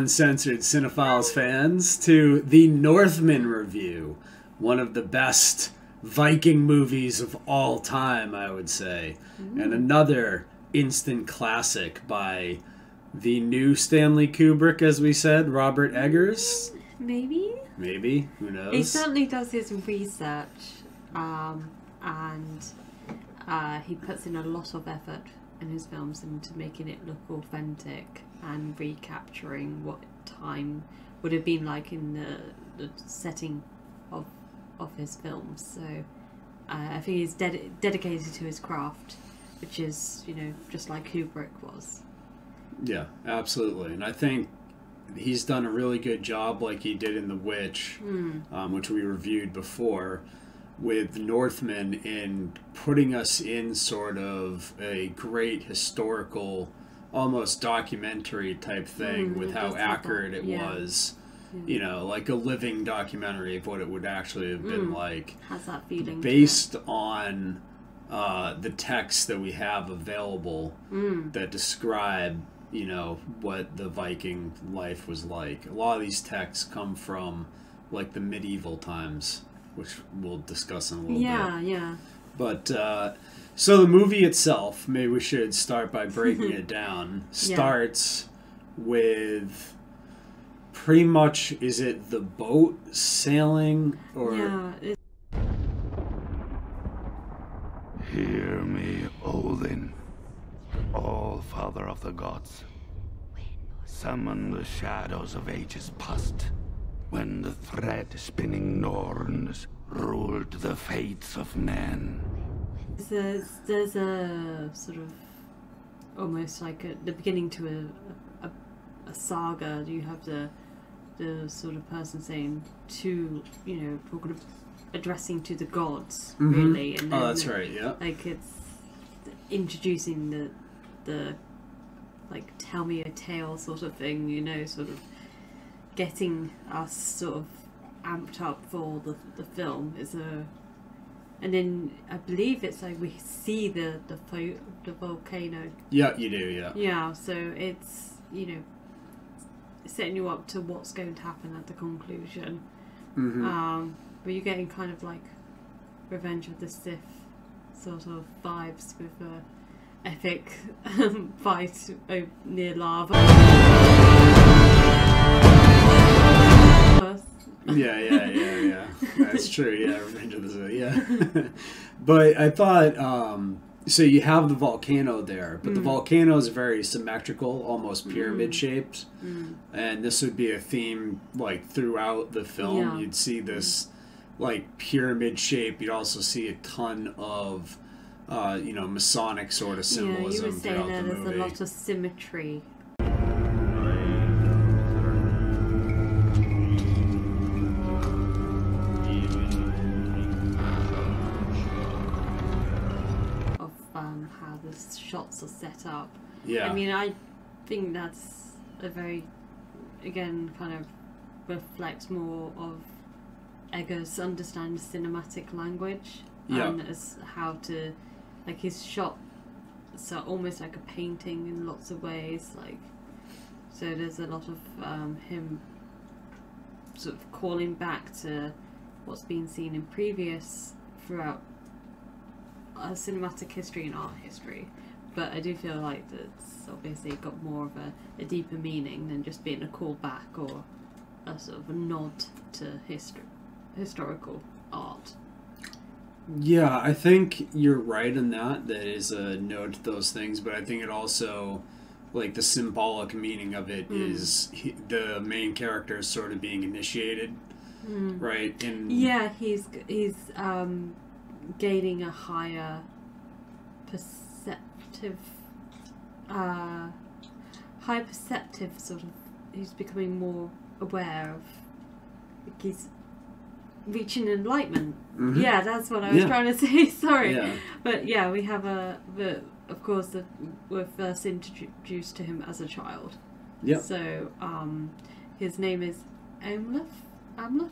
uncensored Cinefiles fans, to the Northman review, one of the best Viking movies of all time, I would say, and another instant classic by the new Stanley Kubrick, as we said, Robert Eggers. Maybe. Maybe, who knows? He certainly does his research, um, and uh, he puts in a lot of effort in his films into making it look authentic and recapturing what time would have been like in the, the setting of of his films. So uh, I think he's ded- dedicated to his craft, which is you know just like Kubrick was. Yeah, absolutely. And I think he's done a really good job, like he did in The Witch, um, which we reviewed before, with Northman in putting us in sort of a great historical, almost documentary type thing Mm, with how accurate it yeah. was. You know, like a living documentary of what it would actually have been Mm. like Has that feeling. to it. based on uh, the texts that we have available Mm. that describe you know what the viking life was like a lot of these texts come from like the medieval times which we'll discuss in a little bit Yeah, yeah. but uh, so the movie itself maybe we should start by breaking it down Yeah. starts with pretty much is it the boat sailing or Yeah, it, Hear me, Odin, all father of the gods. Summon the shadows of ages past, when the thread spinning Norns ruled the fates of men. there's there's a sort of almost like a, the beginning to a, a a saga. You have the the sort of person saying to you know talking of addressing to the gods Mhm. really, and oh that's the- right yeah like it's introducing the the like tell me a tale sort of thing you know sort of getting us sort of amped up for the the film. It's a and then I believe it's like we see the the fo- the volcano Yeah, you do. Yeah. yeah, so it's you know setting you up to what's going to happen at the conclusion. hmm Um, but you're getting kind of like Revenge of the Sith sort of vibes with a epic fight near lava. Yeah, yeah, yeah, yeah. That's true. Yeah, Revenge of the Sith. Yeah, but I thought um, so. You have the volcano there, but the volcano is very symmetrical, almost pyramid shaped, and this would be a theme like throughout the film. Yeah. You'd see this like pyramid shape. You'd also see a ton of. Uh, you know, Masonic sort of Yeah, you symbolism throughout that the there's movie. a lot of symmetry. Shots are set up. yeah, I mean, I think that's a very, again, kind of reflects more of Eggers' understanding of cinematic language Yeah. and as how to, like his shot, so almost like a painting in lots of ways. Like, so there's a lot of um, him sort of calling back to what's been seen in previous throughout uh, cinematic history and art history but I do feel like it's obviously got more of a, a deeper meaning than just being a callback or a sort of a nod to history, historical art. Yeah, I think you're right in that. That is a note to those things, but I think it also, like the symbolic meaning of it is he, the main character is sort of being initiated, right? And Yeah, he's he's um, gaining a higher perceptive, uh, high perceptive sort of. He's becoming more aware of. Like he's reaching enlightenment. Mhm. Yeah, that's what I was Yeah. trying to say. Sorry, Yeah. but yeah, we have a. The, of course, the, we're first introduced to him as a child. Yeah. So, um, his name is Amleth. Amleth.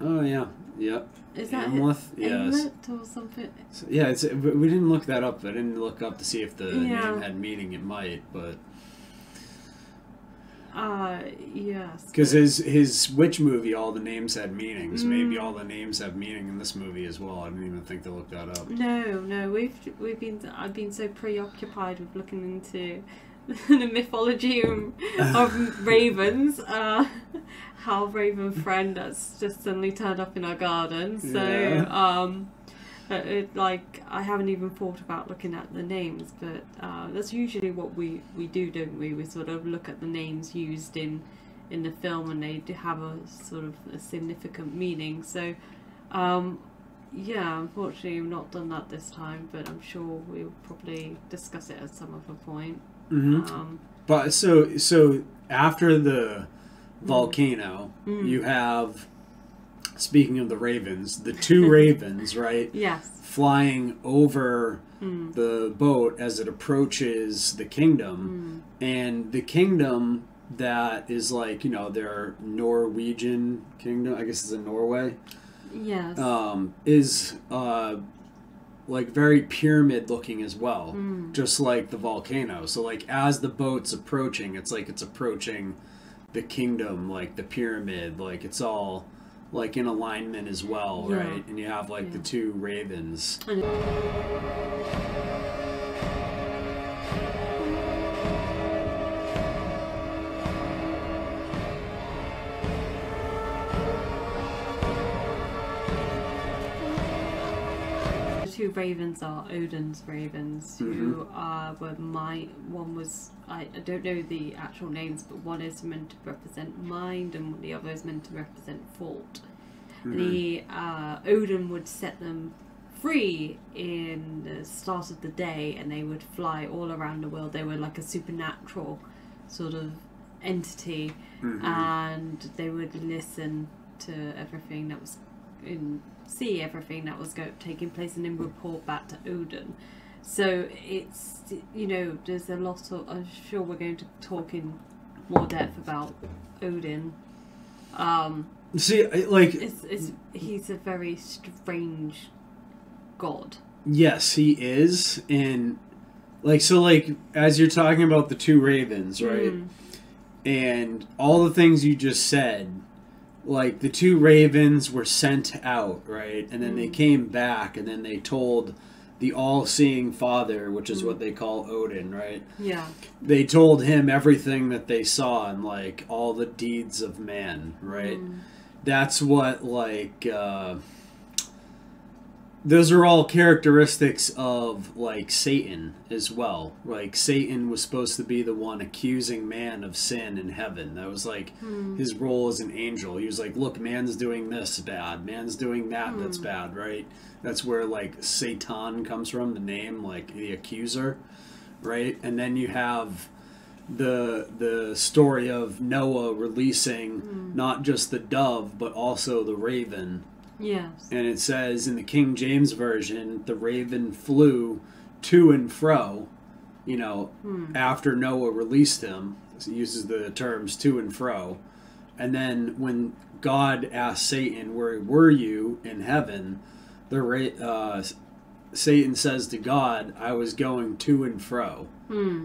Oh yeah. Yep. Is that Amleth? it? Yes. Amleth or something? So, yeah. It's we we didn't look that up. I didn't look up to see if the Yeah. name had meaning. It might, but Uh, yes. because his his witch movie, all the names had meanings. Maybe Mm. all the names have meaning in this movie as well. I didn't even think to look that up. No, no, we've we've been I've been so preoccupied with looking into the mythology of, of ravens. Uh, how Raven friend that's just suddenly turned up in our garden. So Yeah. um, it, it, like I haven't even thought about looking at the names, but uh, that's usually what we we do, don't we? We sort of look at the names used in in the film, and they do have a sort of a significant meaning. So. Um, yeah, unfortunately, we've not done that this time, but I'm sure we'll probably discuss it at some other point. Hmm Um, But so so after the volcano, Mm. you have speaking of the ravens, the two ravens, right, yes. flying over Mm. the boat as it approaches the kingdom, Mm. and the kingdom that is like you know their Norwegian kingdom, I guess it's in Norway, Yes. um, is uh, like very pyramid looking as well, Mm. just like the volcano. So like as the boat's approaching, it's like it's approaching the kingdom, like the pyramid, like it's all like in alignment as well, Yeah. right? And you have like the two ravens. Two ravens are Odin's ravens, who uh, were my one was I, I don't know the actual names, but one is meant to represent mind, and the other is meant to represent fault. And he, uh, Odin would set them free in the start of the day, and they would fly all around the world. They were like a supernatural sort of entity, and they would listen to everything that was in see everything that was go- taking place and then report back to Odin. So it's you know there's a lot of I'm sure we're going to talk in more depth about Odin, um, See, like, It's, it's he's a very strange god. yes, he is, and like, so, like, as you're talking about the two ravens, right? Mm. and all the things you just said like the two ravens were sent out right? And then they mm. came back and then they told the all-seeing father which is what mm. they call odin right? Yeah. they told him everything that they saw and like all the deeds of man right? Mm. That's what like uh those are all characteristics of like Satan as well. Like Satan was supposed to be the one accusing man of sin in heaven. That was like hmm. his role as an angel. He was like, "Look, man's doing this bad. Man's doing that that's hmm. bad." Right? That's where like Satan comes from, the name, like the accuser, right? And then you have the the story of Noah releasing hmm. not just the dove but also the raven Yes. and it says in the King James version, the raven flew to and fro, you know, after Noah released him. So it uses the terms to and fro. And then when God asked Satan, "Where were you in heaven?" the ra- uh, Satan says to God, "I was going to and fro."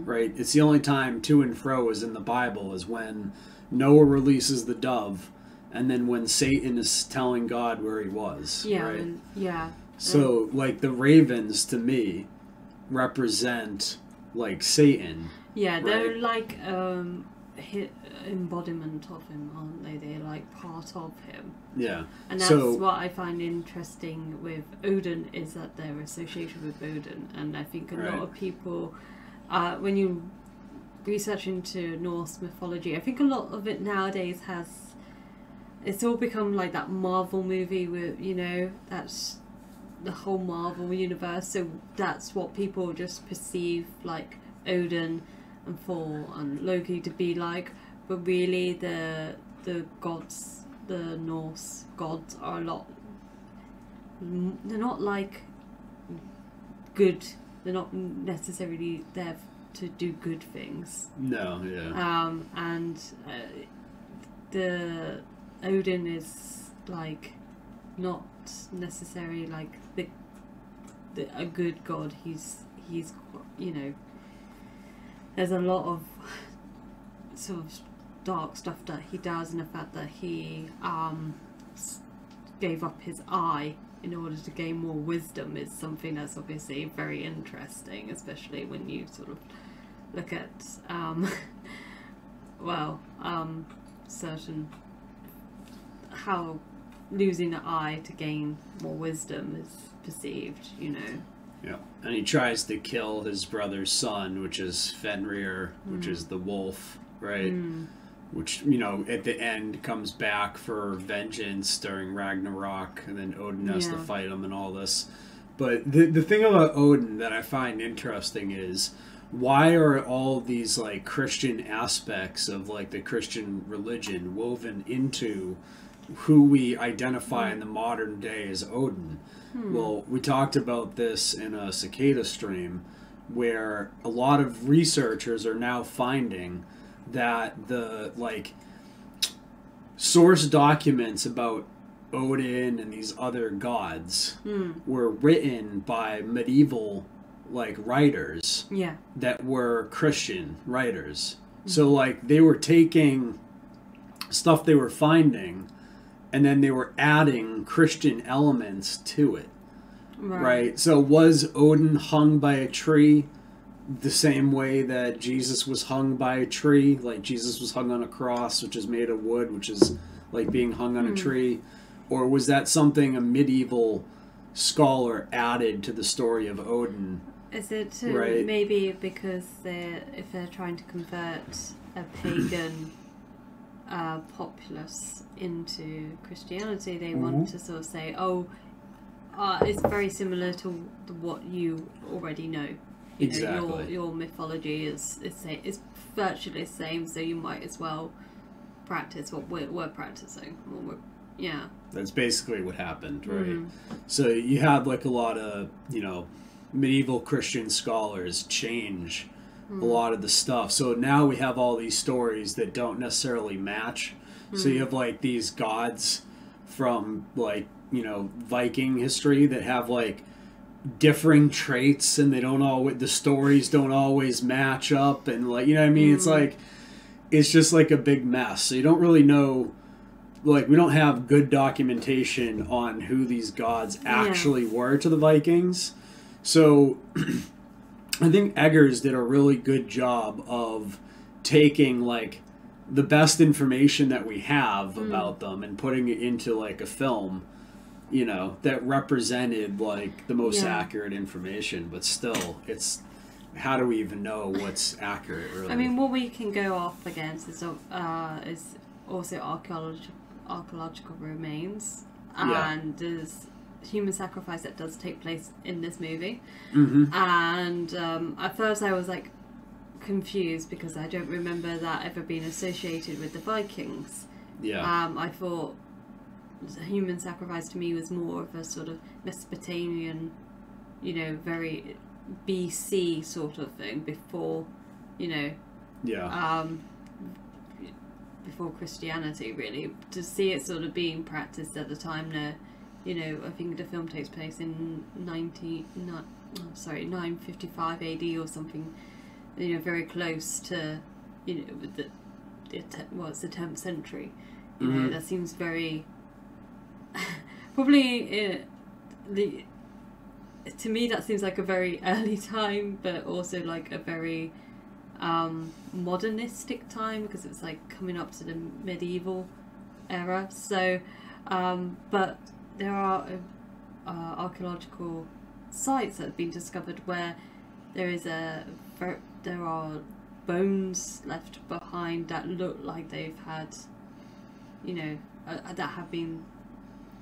Right? It's the only time to and fro is in the Bible is when Noah releases the dove, and then when Satan is telling God where he was. Yeah. Right? And, yeah. So, like the ravens to me represent like Satan. Yeah, they're Right. like um embodiment of him, aren't they? They're like part of him. Yeah. And that's so what I find interesting with Odin is that they're associated with Odin, and I think a Right. lot of people, uh, when you research into Norse mythology, I think a lot of it nowadays has. It's all become like that Marvel movie with you know that's the whole Marvel universe. So that's what people just perceive like Odin and Thor and Loki to be like, but really the the gods, the Norse gods, are a lot. They're not like good. They're not necessarily there to do good things. no, yeah. Um, and uh, the Odin is like not necessarily like the, the a good god. He's he's you know. There's a lot of sort of dark stuff that he does, and the fact that he um, gave up his eye in order to gain more wisdom is something that's obviously very interesting, especially when you sort of look at um, well, um, certain how losing an eye to gain more wisdom is perceived, you know. Yeah. And he tries to kill his brother's son, which is Fenrir, which Mm. is the wolf, right? Which, you know, at the end comes back for vengeance during Ragnarok, and then Odin has to fight him and all this. But the, the thing about Odin that I find interesting is why are all these like Christian aspects of like the Christian religion woven into who we identify in the modern day as Odin? Hmm. Well, we talked about this in a cicada stream where a lot of researchers are now finding that the like source documents about Odin and these other gods hmm. were written by medieval like writers Yeah. that were Christian writers. So hmm. like they were taking stuff they were finding and then they were adding Christian elements to it. Right. Right. So was Odin hung by a tree the same way that Jesus was hung by a tree? Like Jesus was hung on a cross, which is made of wood, which is like being hung on a hmm. tree? Or was that something a medieval scholar added to the story of Odin? Is it Right. maybe because they're if they're trying to convert a pagan uh, populace into Christianity, they want to sort of say, oh, uh, it's very similar to what you already know. You know, your your mythology is is is virtually the same, so you might as well practice what we're, we're practicing. What we're, yeah. That's basically what happened, right? So you had like a lot of, you know, medieval Christian scholars change a lot of the stuff. So now we have all these stories that don't necessarily match. So you mm. have like these gods from like you know Viking history that have like differing traits and they don't always the stories don't always match up and like you know what I mean? It's mm. like it's just like a big mess. So you don't really know like we don't have good documentation on who these gods actually were to the Vikings. So I think Eggers did a really good job of taking like the best information that we have about them and putting it into like a film you know that represented like the most Yeah. accurate information but still it's how do we even know what's accurate really I mean, what we can go off against is uh, is also archaeological archaeological remains, Yeah. and there's human sacrifice that does take place in this movie. hmm And um, at first, I was like confused because I don't remember that ever being associated with the Vikings. yeah Um, I thought human sacrifice to me was more of a sort of Mesopotamian, you know, very BC sort of thing before, you know, yeah um, before Christianity, really. To see it sort of being practiced at the time now, you know, I think the film takes place in 90, not, oh, sorry, 955 AD or something, you know, very close to, you know, the, the well, it's the 10th century. You know, Mhm. that seems very, probably uh, the, to me that seems like a very early time, but also like a very um, modernistic time because it's like coming up to the medieval era. So, um, but there are uh, uh, archaeological sites that have been discovered where there is a there are bones left behind that look like they've had, you know, uh, that have been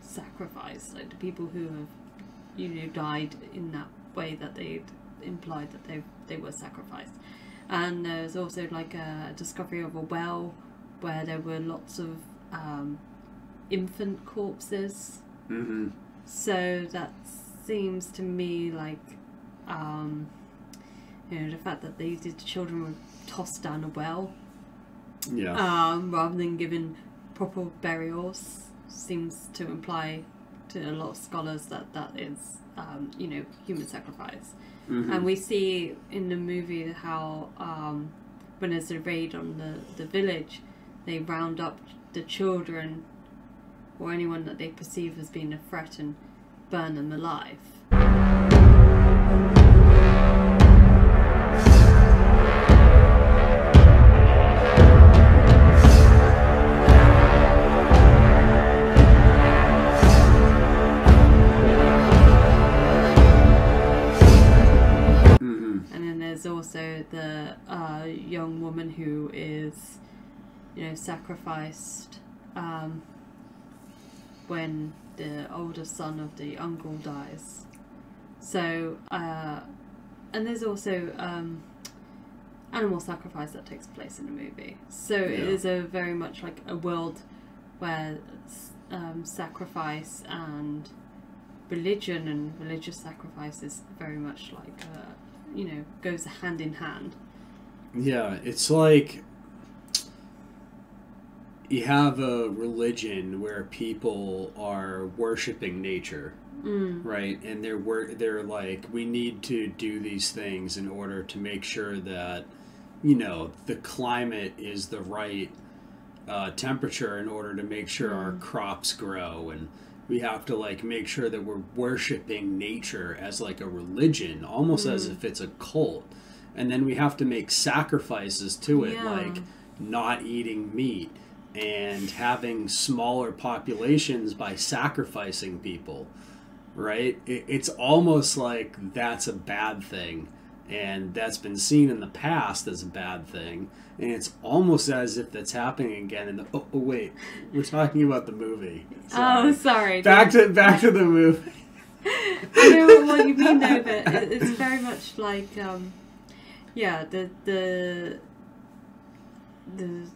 sacrificed, like the people who have, you know, died in that way that they implied that they they were sacrificed. And there's also like a discovery of a well where there were lots of um, infant corpses. Hmm So that seems to me like, um, you know, the fact that these children were tossed down a well yeah um, rather than given proper burials seems to imply to a lot of scholars that that is, um, you know, human sacrifice. Mhm. And we see in the movie how um, when there's a raid on the, the village, they round up the children or anyone that they perceive as being a threat and burn them alive. hmm And then there's also the uh, young woman who is, you know, sacrificed um, when the older son of the uncle dies. So, uh, and there's also um, animal sacrifice that takes place in the movie. So it Yeah. is a very much like a world where um, sacrifice and religion and religious sacrifice is very much like uh, you know goes hand in hand. Yeah, it's like you have a religion where people are worshiping nature, Mm. right? And they're wor- they're like, we need to do these things in order to make sure that you know the climate is the right uh, temperature in order to make sure our crops grow and we have to like make sure that we're worshiping nature as like a religion almost as if it's a cult and then we have to make sacrifices to it Yeah. like not eating meat and having smaller populations by sacrificing people right it, it's almost like that's a bad thing and that's been seen in the past as a bad thing and it's almost as if that's happening again And oh, oh wait we're talking about the movie Oh, Sorry. sorry. back to back to the movie I know what you mean though, but it's very much like um, yeah, the the the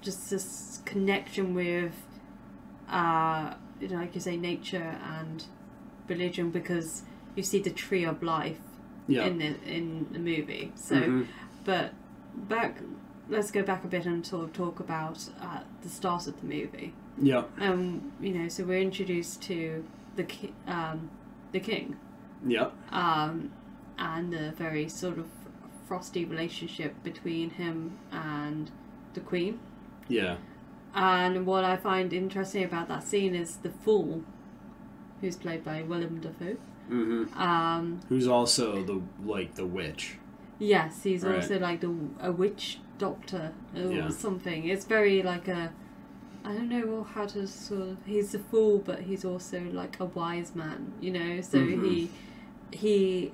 just this connection with uh, you know, like you say, nature and religion because you see the tree of life yeah in the in the movie. So, Mhm. but back let's go back a bit and sort of talk about uh, the start of the movie. Yep. Um, you know, so we're introduced to the ki- um, the king, Yep. um, and the very sort of frosty relationship between him and the queen. Yeah. And what I find interesting about that scene is the fool, who's played by Willem Dafoe. Mm-hmm. Um, Who's also the like the witch. yes, he's Right. also like the, a witch doctor or Yeah. something. It's very like a, I don't know how to sort of. He's a fool, but he's also like a wise man. You know, so Mhm. he he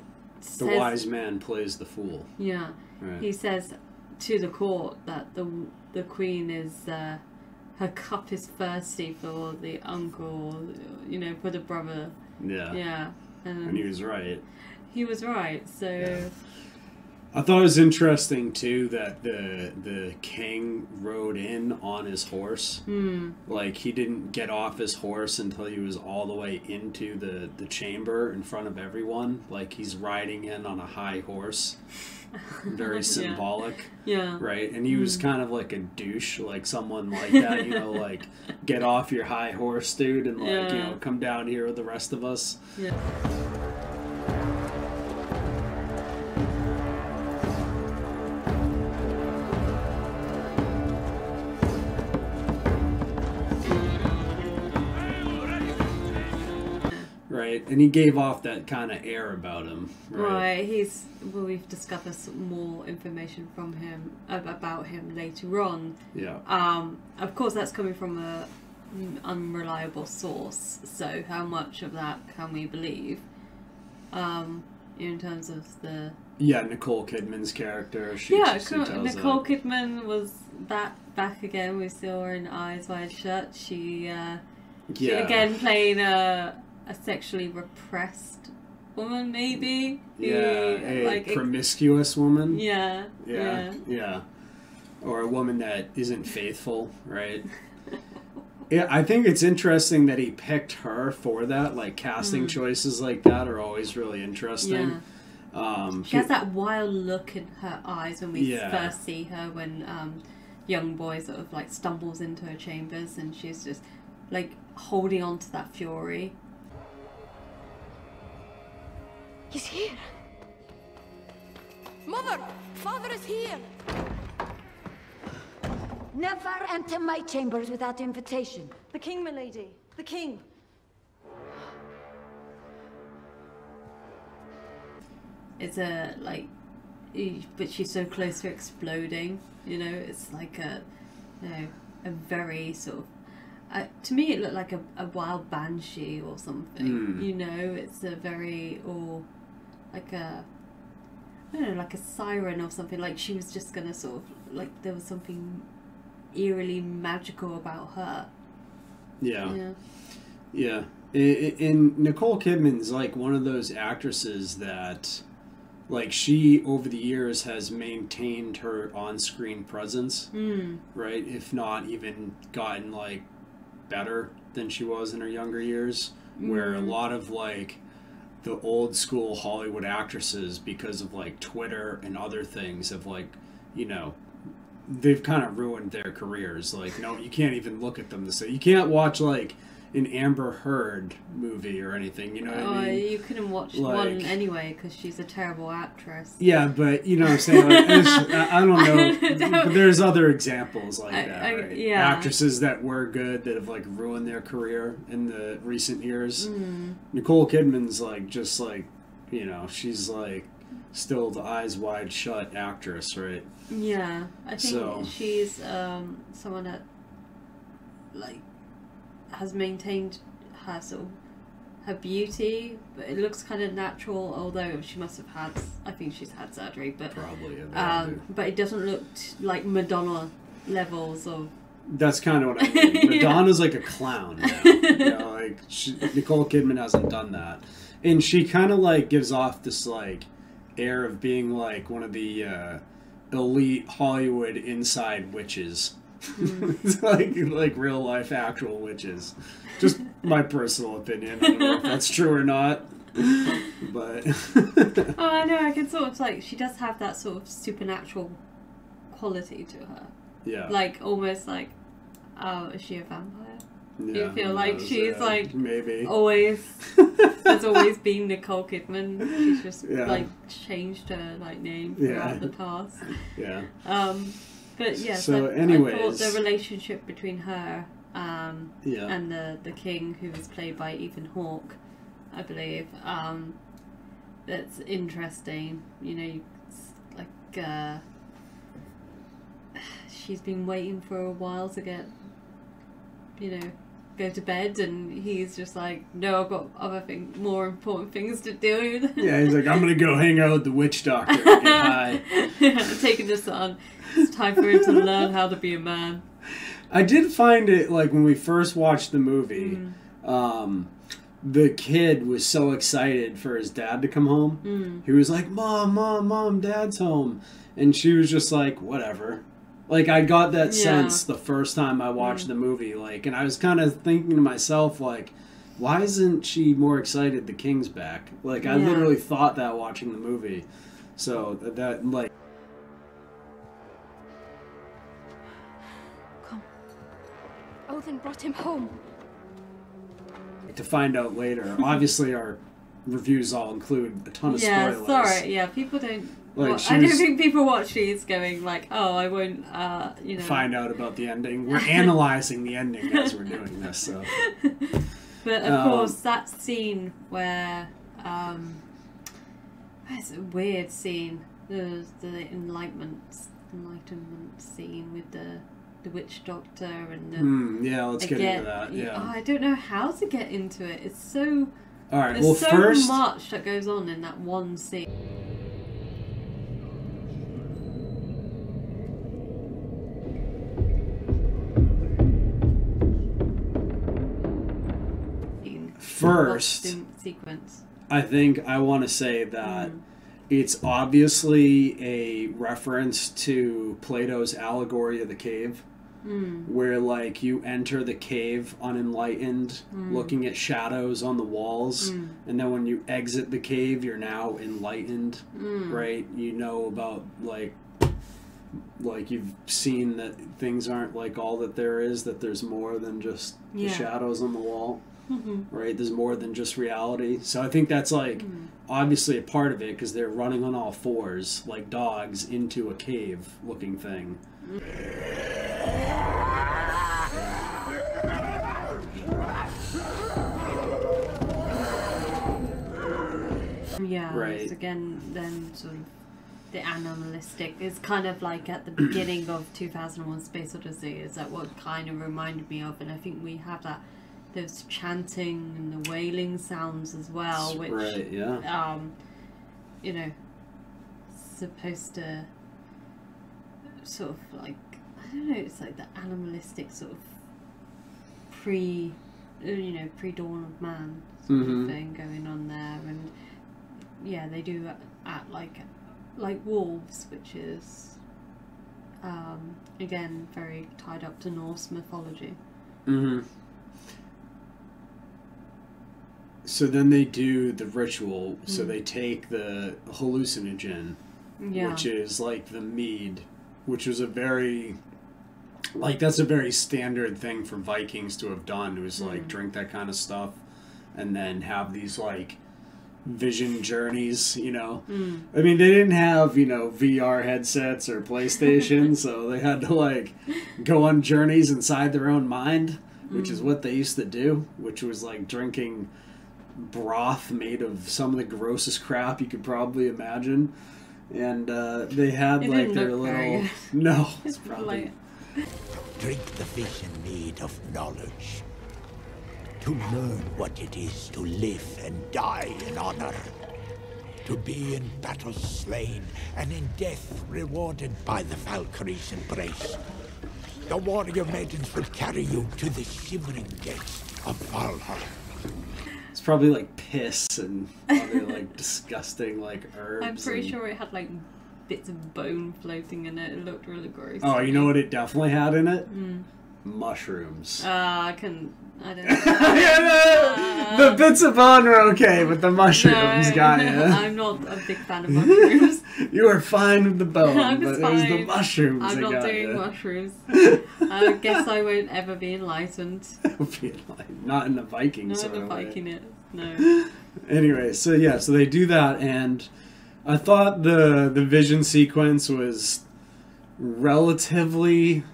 The wise man plays the fool. yeah Right. he says to the court that the the queen is uh, her cup is thirsty for the uncle, you know, for the brother. yeah. Yeah, and, And he was right. he was right. So I thought it was interesting too that the the king rode in on his horse. hmm, Like he didn't get off his horse until he was all the way into the the chamber in front of everyone. Like he's riding in on a high horse. Very symbolic, yeah, right? And he was mm. kind of like a douche, like someone like that, you know, like get off your high horse, dude, and like you know come down here with the rest of us. yeah. Right, and he gave off that kind of air about him. Right. Right, he's well. We've discovered some more information from him about him later on. Yeah. Um, of course, that's coming from a unreliable source. So, how much of that can we believe? Um, in terms of the Yeah, Nicole Kidman's character. She, yeah, Nicole that. Kidman was back back again. We saw her in Eyes Wide Shut. She, uh, she Yeah. again playing a a sexually repressed woman, maybe. Yeah, a like ex- promiscuous woman. yeah, yeah, yeah, Or a woman that isn't faithful, right? yeah, I think it's interesting that he picked her for that. Like casting choices like that are always really yeah. interesting. Um, She has that wild look in her eyes when we Yeah. first see her when um, young boy sort of like stumbles into her chambers and she's just like holding on to that fury. He's here. Mother! Father is here! Never enter my chambers without invitation. The king, milady. The king. It's a like, but she's so close to exploding. You know, it's like a, you know, a very sort of. Uh, to me, it looked like a, a wild banshee or something. Mm. You know, it's a very or like a. I don't know, like a siren or something. Like she was just gonna sort of like there was something eerily magical about her. yeah. Yeah. Yeah, and Nicole Kidman's like one of those actresses that, like, she over the years has maintained her on-screen presence, Mm. right? If not even gotten like better than she was in her younger years, where a lot of like the old school Hollywood actresses, because of like Twitter and other things, have like, you know. They've kind of ruined their careers. Like, no, you can't even look at them to say you can't watch like an Amber Heard movie or anything. You know Oh, I mean? you couldn't watch Like- one anyway because she's a terrible actress. Yeah, but you know what I'm saying. Like, I I don't know, but there's other examples like I- that. Right? yeah. Actresses that were good that have like ruined their career in the recent years. Mm. Nicole Kidman's like just like, you know, she's like still the eyes wide shut actress, right? Yeah, I think So- she's um, someone that like has maintained her sort of her beauty, but it looks kind of natural. Although she must have had, I think she's had surgery, but Probably. um, but it doesn't look t- like Madonna levels of That's kind of what I mean. Madonna's like a clown now. you know, like she, Nicole Kidman hasn't done that, and she kind of like gives off this like air of being like one of the uh, elite Hollywood inside witches, It's like like real life actual witches. Just my personal opinion. I don't know if that's true or not, but Oh, I know. I can sort of like she does have that sort of supernatural quality to her. Yeah. Like almost like, oh, is she a vampire? yeah, you feel like knows, she's yeah, like maybe. always has always been Nicole Kidman. She's just Yeah. like changed her like name Yeah. throughout the past. Yeah. Um, but yes, So I, I anyways- thought the relationship between her um, Yeah. and the the king, who was played by Ethan Hawke, I believe, um, that's interesting. You know, like uh, she's been waiting for a while to get, you know, go to bed, and he's just like, no, I've got other things, more important things to do. Yeah, he's like, I'm gonna go hang out with the witch doctor. and Get high. taking this on. It's time for him to learn how to be a man. I did find it like when we first watched the movie, Mm. um, the kid was so excited for his dad to come home. Mm. He was like, "Mom, mom, mom, dad's home," and she was just like, "Whatever." Like I got that Yeah. sense the first time I watched the mm. movie, like, and I was kind of thinking to myself, like, why isn't she more excited the king's back? Like I Yeah. literally thought that watching the movie. So that, that like Odin brought him home. to find out later. Obviously, our reviews all include a ton of Yeah, spoilers. sorry. Yeah, people don't. Like, she I don't think people watch these going like, "Oh, I won't." Uh, you know. Find out about the ending. We're analyzing the ending as we're doing this. So But of Um, course, that scene where um, it's a weird scene. The the enlightenment enlightenment scene with the the witch doctor and the. Hmm, yeah, let's get into that. Yeah. I don't know how to get into it. It's so. All right. There's Well, so first, much that goes on in that one scene. First- sequence. I think I want to say that Mm. it's obviously a reference to Plato's allegory of the cave. Mm. Where like you enter the cave unenlightened, Mm. looking at shadows on the walls, Mm. and then when you exit the cave, you're now enlightened. Mm. right? You know about like like you've seen that things aren't like all that there is that there's more than just Yeah. the shadows on the wall Mhm. right there's more than just reality so i think that's like Mm. obviously a part of it because they're running on all fours like dogs into a cave looking thing Yeah, Right. again then sort of the animalistic is kind of like at the beginning of 2001 Space Odyssey is that what kind of reminded me of and I think we have that those chanting and the wailing sounds as well which right yeah. um you know supposed to sort of like I don't know it's like the animalistic sort of pre uh, you know pre dawn of man sort Mhm. of thing going on there. And yeah they do act like like wolves which is um again very tied up to Norse mythology. Mm-hmm so then they do the ritual so Mm. they take the hallucinogen yeah which is like the mead, which was a very like that's a very standard thing for Vikings to have done. It was like Mm. drink that kind of stuff and then have these like vision journeys, you know. Mm. I mean, they didn't have, you know, VR headsets or PlayStation, so they had to like go on journeys inside their own mind, which is Mm. what they used to do, which was like drinking broth made of some of the grossest crap you could probably imagine. And uh, they had It like didn't their look very little good. no, it's probably Drink the vision mead of knowledge. To learn what it is to live and die in honor. To be in battle slain and in death rewarded by the Valkyrie's embrace. The warrior maidens will carry you to the shivering gates of Valhalla. It's probably like piss and other like disgusting like herbs. I'm pretty and- sure it had like bits of bone floating in it. It looked really gross. Oh, you know what it definitely had in it? Mm. Mushrooms. Uh, I can. I don't. Yeah, the, the bits of bone are okay, but the mushrooms No, got I'm not a big fan of mushrooms. you. you were fine with the bone, but just it was the mushrooms I'm not doing you. mushrooms. I guess I won't ever be enlightened. Not in the Viking Not in the of way. Viking it. No. Anyway, so yeah, so they do that, and I thought the the vision sequence was relatively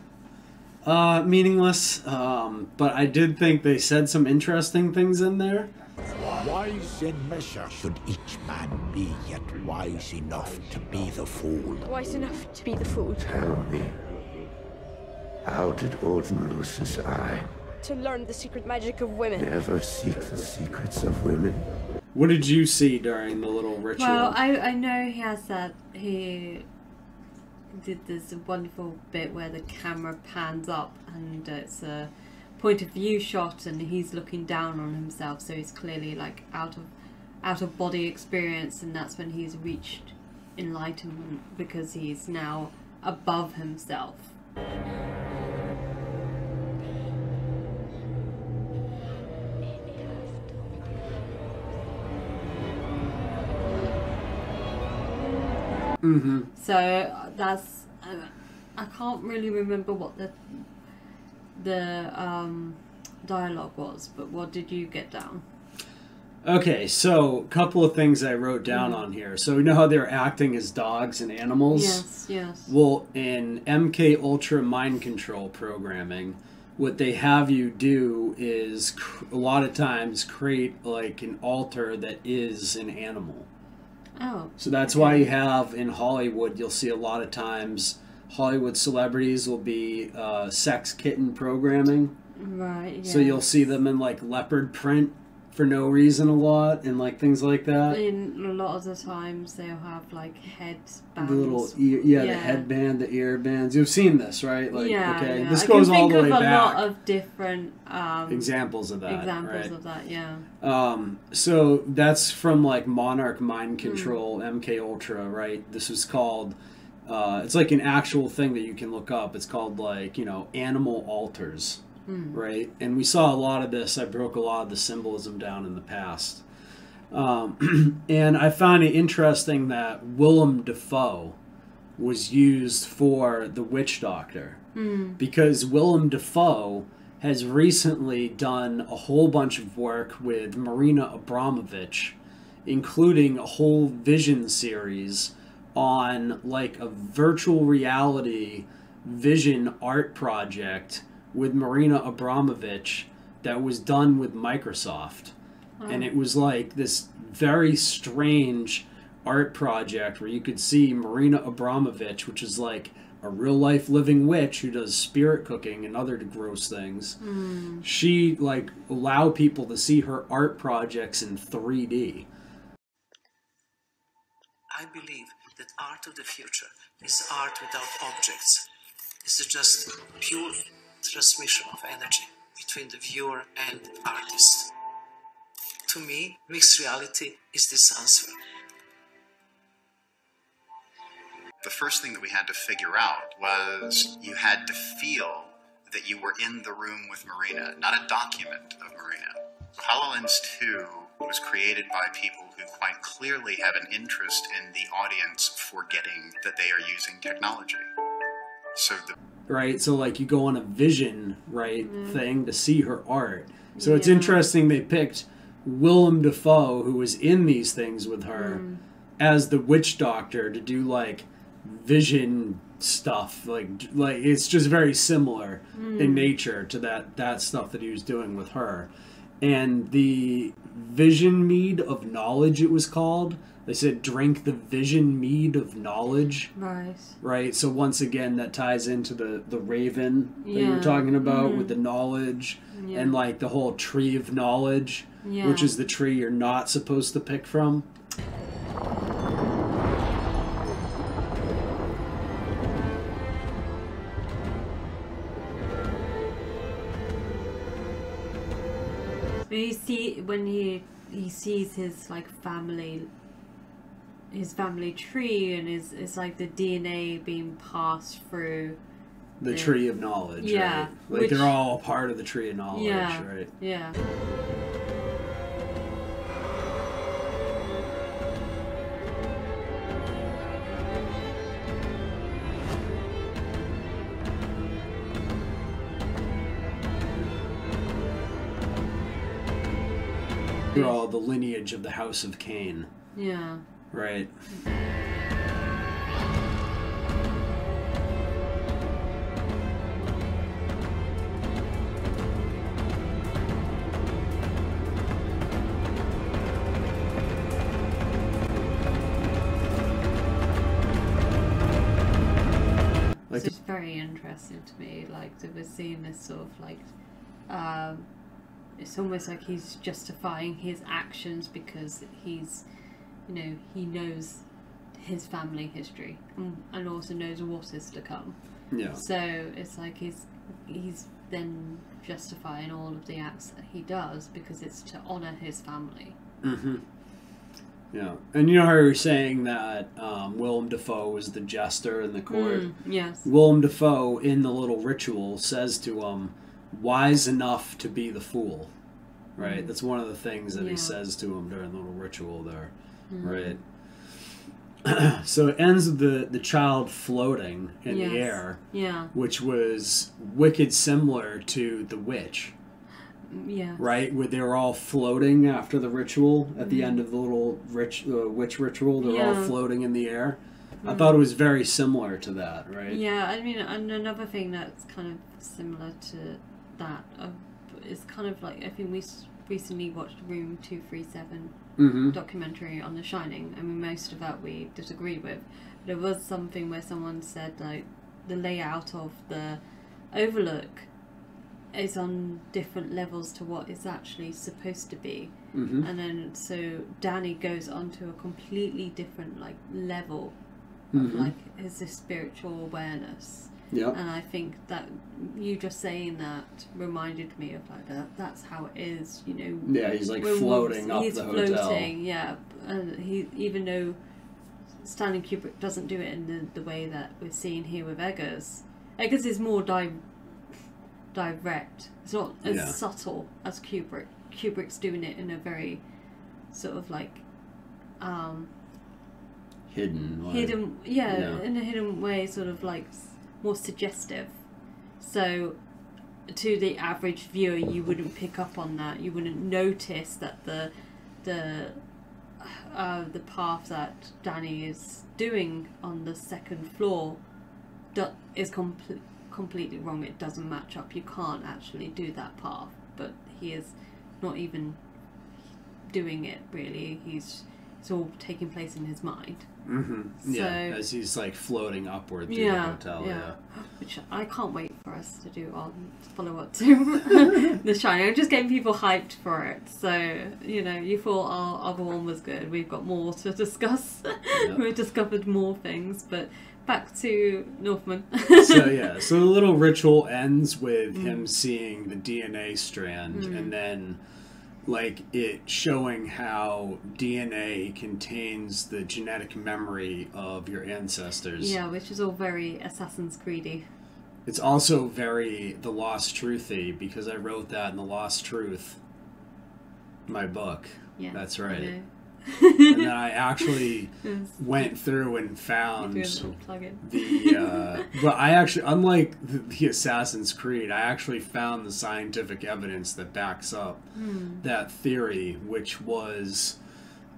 uh, meaningless, um, but I did think they said some interesting things in there. Wise in measure should each man be, yet wise enough to be the fool. Wise enough to be the fool. Tell me, how did Odin lose his eye? To learn the secret magic of women. Never seek the secrets of women. What did you see during the little ritual? Well, I I know he has that he did this wonderful bit where the camera pans up and it's a point of view shot and he's looking down on himself, so he's clearly like out of out of body experience, and that's when he's reached enlightenment because he's now above himself. Mm-hmm. So that's uh, I can't really remember what the the um, dialogue was, but what did you get down? Okay, so a couple of things I wrote down Mhm. on here. So we know how they're acting as dogs and animals. Yes, yes. Well, in MK Ultra mind control programming, what they have you do is cr- a lot of times create like an alter that is an animal. Oh. So that's why you have in Hollywood, you'll see a lot of times Hollywood celebrities will be uh, sex kitten programming. Right. So you'll see them in like leopard print for no reason a lot and like things like that. In a lot of the times, they'll have like headbands. The little ear, yeah, the headband, the ear bands. You've seen this, right? Like, yeah, okay, yeah. this I goes all the way of a back. lot of different um, Examples of that, Examples right. of that, yeah. Um, so that's from like Monarch Hmm. Mind Control MK Ultra, right? This is called. Uh, it's like an actual thing that you can look up. It's called like you know animal altars, Hmm. right? And we saw a lot of this. I broke a lot of the symbolism down in the past, um, and I found it interesting that Willem Dafoe was used for the Witch Doctor Hmm. because Willem Dafoe has recently done a whole bunch of work with Marina Abramovich, including a whole vision series on like a virtual reality vision art project with Marina Abramovich that was done with Microsoft. And it was like this very strange art project where you could see Marina Abramovich, which is like a real life living witch who does spirit cooking and other gross things. Mm. She like allow people to see her art projects in 3D. I believe that art of the future is art without objects. This is just pure transmission of energy between the viewer and artist. To me, mixed reality is this answer. the first thing that we had to figure out was you had to feel that you were in the room with Marina, not a document of Marina. HoloLens 2 was created by people who quite clearly have an interest in the audience forgetting that they are using technology. So the right? So like you go on a vision right Mhm. thing to see her art. So it's interesting they picked Willem Dafoe, who was in these things with her, Mm. as the witch doctor to do like vision stuff. Like like it's just very similar in Mm. nature to that that stuff that he was doing with her. And the vision mead of knowledge it was called. They said drink the vision mead of knowledge Right. right? So once again, that ties into the the raven that you were talking about Mhm. with the knowledge Yeah. and like the whole tree of knowledge, Yeah. which is the tree you're not supposed to pick from. You see when he he sees his like family, his family tree, and his it's like the DNA being passed through The tree of knowledge. Yeah, Right? Like which- they're all part of the tree of knowledge, yeah, right? yeah. Lineage of the House of Cain, Yeah. right? Like it's very interesting to me. Like that we're seeing this sort of like, um, it's almost like he's justifying his actions because he's, you know, he knows his family history and, and also knows what is to come. Yeah. So it's like he's he's then justifying all of the acts that he does because it's to honor his family. Mm-hmm. Yeah, and you know how you were saying that um, Willem Dafoe was the jester in the court. Mm, yes. Willem Dafoe in the little ritual says to him, "Wise enough to be the fool." Right. Mm. That's one of the things that Yeah. he says to him during the little ritual there. Mm. Right. so it ends with the the child floating in Yes. the air, Yeah. which was wicked similar to the witch. Yeah. right? Where they were all floating after the ritual at the Mhm. end of the little rich uh, witch ritual. They're all floating in the air. I Mhm. thought it was very similar to that, right? Yeah, I mean, and another thing that's kind of similar to that uh, is kind of like I think we recently watched Room Two Three Seven Mhm. documentary on The Shining. I mean, most of that we disagreed with. But there was something where someone said like the layout of the Overlook is on different levels to what it's actually supposed to be. Mhm. And then so Danny goes onto a completely different like level Mhm. of like his this spiritual awareness. Yep. And I think that you just saying that reminded me of like that. That's how it is, you know. Yeah, he's, like, floating up he's the hotel. floating, yeah. And he even though Stanley Kubrick doesn't do it in the, the way that we're seeing here with Eggers. Eggers is more di- direct. It's not as Yeah. subtle as Kubrick. Kubrick's doing it in a very sort of like um, Hidden. like- hidden yeah, Yeah. in a hidden way sort of like more suggestive. So to the average viewer you wouldn't pick up on that. You wouldn't notice that the the uh, the path that Danny is doing on the second floor is complete completely wrong. It doesn't match up. You can't actually do that path. But he is not even doing it really. He's it's all taking place in his mind Mhm. Yeah, as he's like floating upward through yeah, the hotel. yeah. Yeah. Which I can't wait for us to do on follow up to The Shining. I'm just getting people hyped for it. So, you know, you thought our other one was good. We've got more to discuss. We've discovered more things. But back to Northman. so yeah, so the little ritual ends with Mm. him seeing the DNA strand, Mm. and then like it showing how DNA contains the genetic memory of your ancestors. yeah, which is all very Assassin's Creedy. It's also very the Lost Truthy because I wrote that in the Lost Truth, my book. Yeah, that's right. And then I actually went through and found Doing a plug-in. the. Uh, but I actually, unlike the, the Assassin's Creed, I actually found the scientific evidence that backs up Hmm. that theory, which was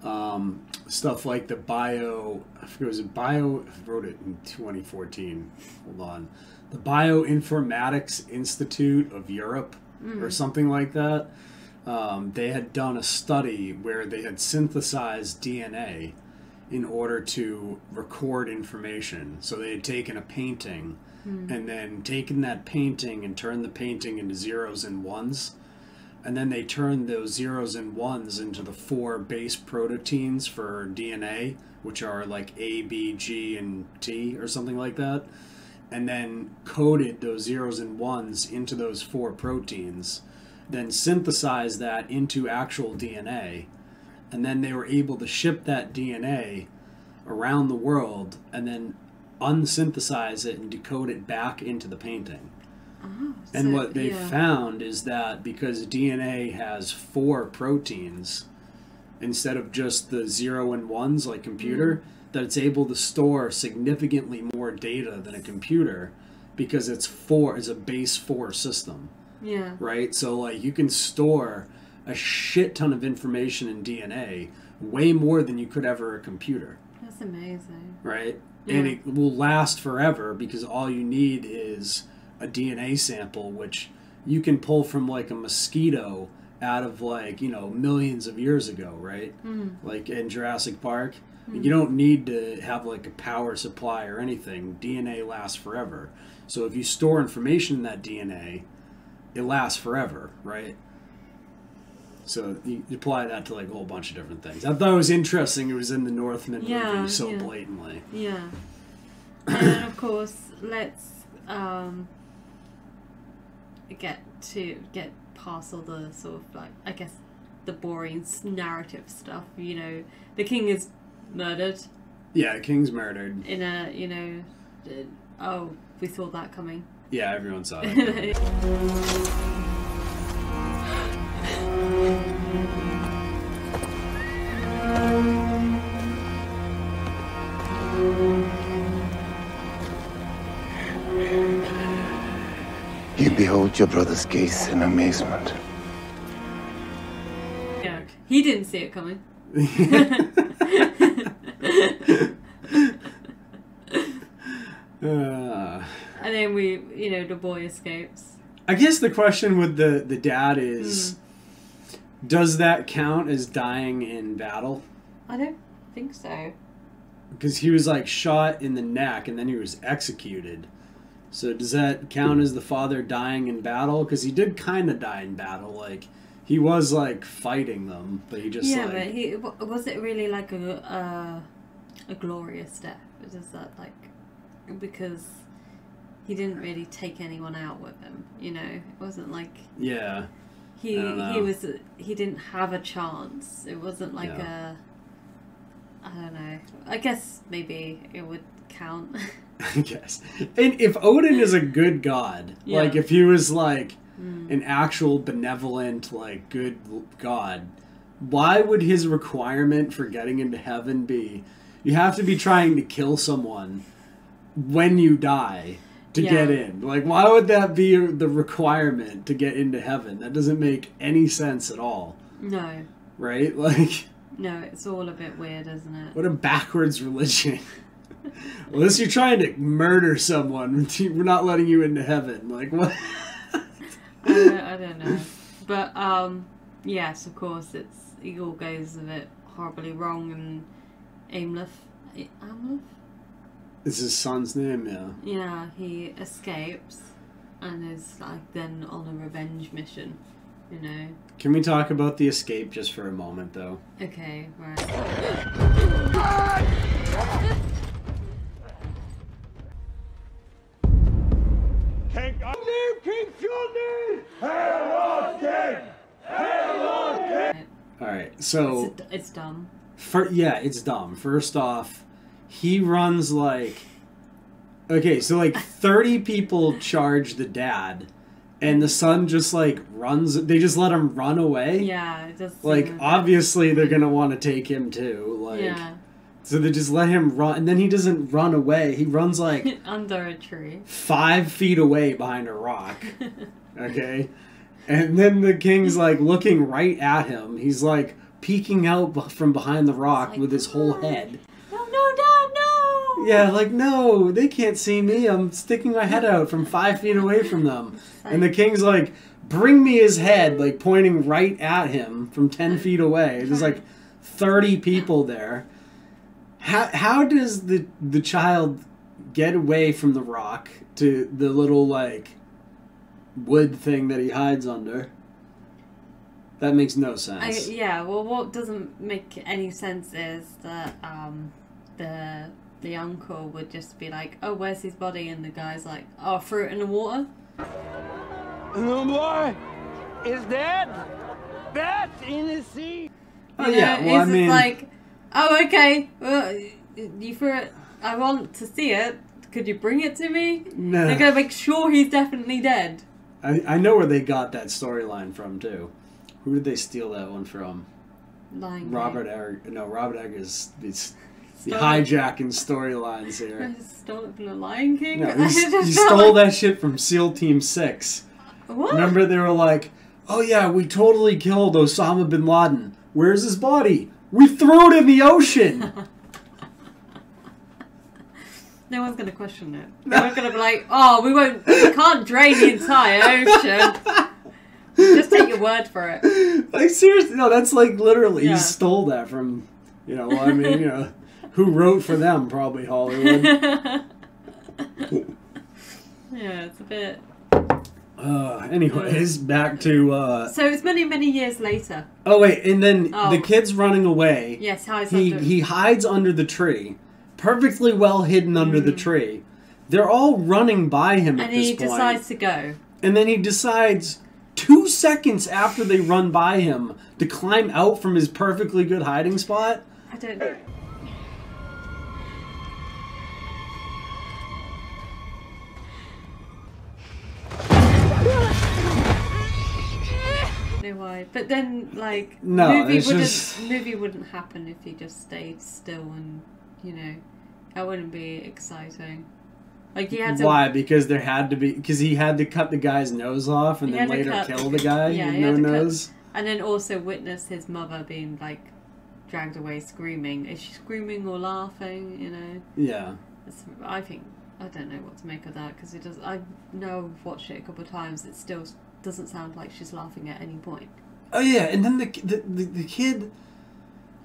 um, stuff like the bio. I forget was it bio. I wrote it in 2014. Hold on, the Bioinformatics Institute of Europe or Mm. something like that. Um, they had done a study where they had synthesized DNA in order to record information. So they had taken a painting Hmm. and then taken that painting and turned the painting into zeros and ones. And then they turned those zeros and ones into the four base proteins for DNA, which are like A, B, G, and T, or something like that. And then coded those zeros and ones into those four proteins, then synthesize that into actual DNA. And then they were able to ship that DNA around the world and then unsynthesize it and decode it back into the painting. Oh, And so- what they yeah. found is that because DNA has four proteins instead of just the zero and ones like computer, Mm. that it's able to store significantly more data than a computer because it's four is a base four system. Yeah. Right? So like you can store a shit ton of information in DNA, way more than you could ever a computer That's amazing. right? And it will last forever because all you need is a DNA sample, which you can pull from like a mosquito out of like, you know, millions of years ago, right? Mhm. Like in Jurassic Park. Mhm. You don't need to have like a power supply or anything. DNA lasts forever. So if you store information in that DNA, it lasts forever, right? So you apply that to like a whole bunch of different things. I thought it was interesting. It was in the Northman Yeah, movie so yeah. blatantly. Yeah. and of course, let's um, get to get past all the sort of like I guess the boring narrative stuff. You know, the king is murdered Yeah, the King's murdered. in a you know. uh, Oh, we saw that coming. Yeah, everyone saw that. You behold your brother's gaze in amazement. yeah, he didn't see it coming. Uh, And then we, you know, the boy escapes. I guess the question with the the dad is, does that count as dying in battle? I don't think so. Because he was like shot in the neck and then he was executed. So does that count as the father dying in battle? Because he did kind of die in battle. Like he was like fighting them, but he just yeah, like but he was it really like a uh, a glorious death? Is that like because he didn't really take anyone out with him? You know, it wasn't like yeah. he he was he didn't have a chance. It wasn't like Yeah. a I don't know. I guess maybe it would count. I guess. And if Odin is a good god, Yeah. like if he was like Mm. an actual benevolent, like good god, why would his requirement for getting into heaven be you have to be trying to kill someone when you die to Yeah. get in? Like why would that be the requirement to get into heaven? That doesn't make any sense at all, no, right? Like no, it's all a bit weird, isn't it? what a backwards religion. Unless you're trying to murder someone, we're not letting you into heaven. Like what? I don't, I don't know. But um, yes, of course, it's it all goes a bit horribly wrong, and aimless. A- Amleth, Is his son's name? Yeah. yeah, he escapes and is like then on a revenge mission. You know. Can we talk about the escape just for a moment, though? Okay, right. King King Fjolnir! Hail King! Hail King! All right. So, It's, it's dumb. for yeah, it's dumb. First off, he runs like okay, so like thirty people charge the dad, and the son just like runs. They just let him run away. Yeah, it does. Like obviously they're gonna want to take him too. Like yeah, so they just let him run, and then he doesn't run away. He runs like under a tree. five feet away behind a rock. Okay. And then the king's like looking right at him. He's like peeking out from behind the rock with his whole head. No, no, Dad, no! Yeah, like, no, they can't see me. I'm sticking my head out from five feet away from them. And the king's like, bring me his head, like pointing right at him from 10 feet away. There's like 30 people there. How, how does the, the child get away from the rock to the little, like, wood thing that he hides under? That makes no I, sense. yeah, well, what doesn't make any sense is that um, the the uncle would just be like, "Oh, where's his body?" and the guy's like, "Oh, threw it in the water." The boy is dead! Dead in the sea! Oh, You yeah, know, well, I it's just mean- like, "Oh, okay, well, you threw it. I want to see it. Could you bring it to me? Nah. They're gonna make sure he's definitely dead. I, I know where they got that storyline from too. Who did they steal that one from? Lion King. Robert Egg. No, Robert Egg is is the hijacking storylines here. I stole it from the Lion King. No, I he, s- just he felt stole like- that shit from SEAL Team Six. What? Remember they were like, "Oh yeah, we totally killed Osama bin Laden. Where's his body? We threw it in the ocean." No one's gonna question it. They're not gonna be like, "Oh, we won't. We can't drain the entire ocean." Just take your word for it. like seriously, no, that's like literally Yeah. he stole that from. You know, I mean, you know, who wrote for them? Probably Hollywood. Yeah, it's a bit. Uh, anyways, back to. uh So it's many, many years later. Oh wait, and then Oh. the kid's running away. Yes, hides he under- he hides under the tree, perfectly well hidden under the tree. They're all running by him at Mm. And he point, decides to go. and then he decides two seconds after they run by him to climb out from his perfectly good hiding spot. I don't know. Why, but then like No, movie wouldn't just- movie wouldn't happen if he just stayed still and you know that wouldn't be exciting. Like he had to Why? Because there had to be because he had to cut the guy's nose off and he then later cut- kill the guy Yeah, with no to cut- nose. and then also witness his mother being like dragged away screaming. Is she screaming or laughing? You know. Yeah. It's, I think I don't know what to make of that because it does. I know I've watched it a couple of times. It still doesn't sound like she's laughing at any point. Oh yeah, and then the the, the the kid,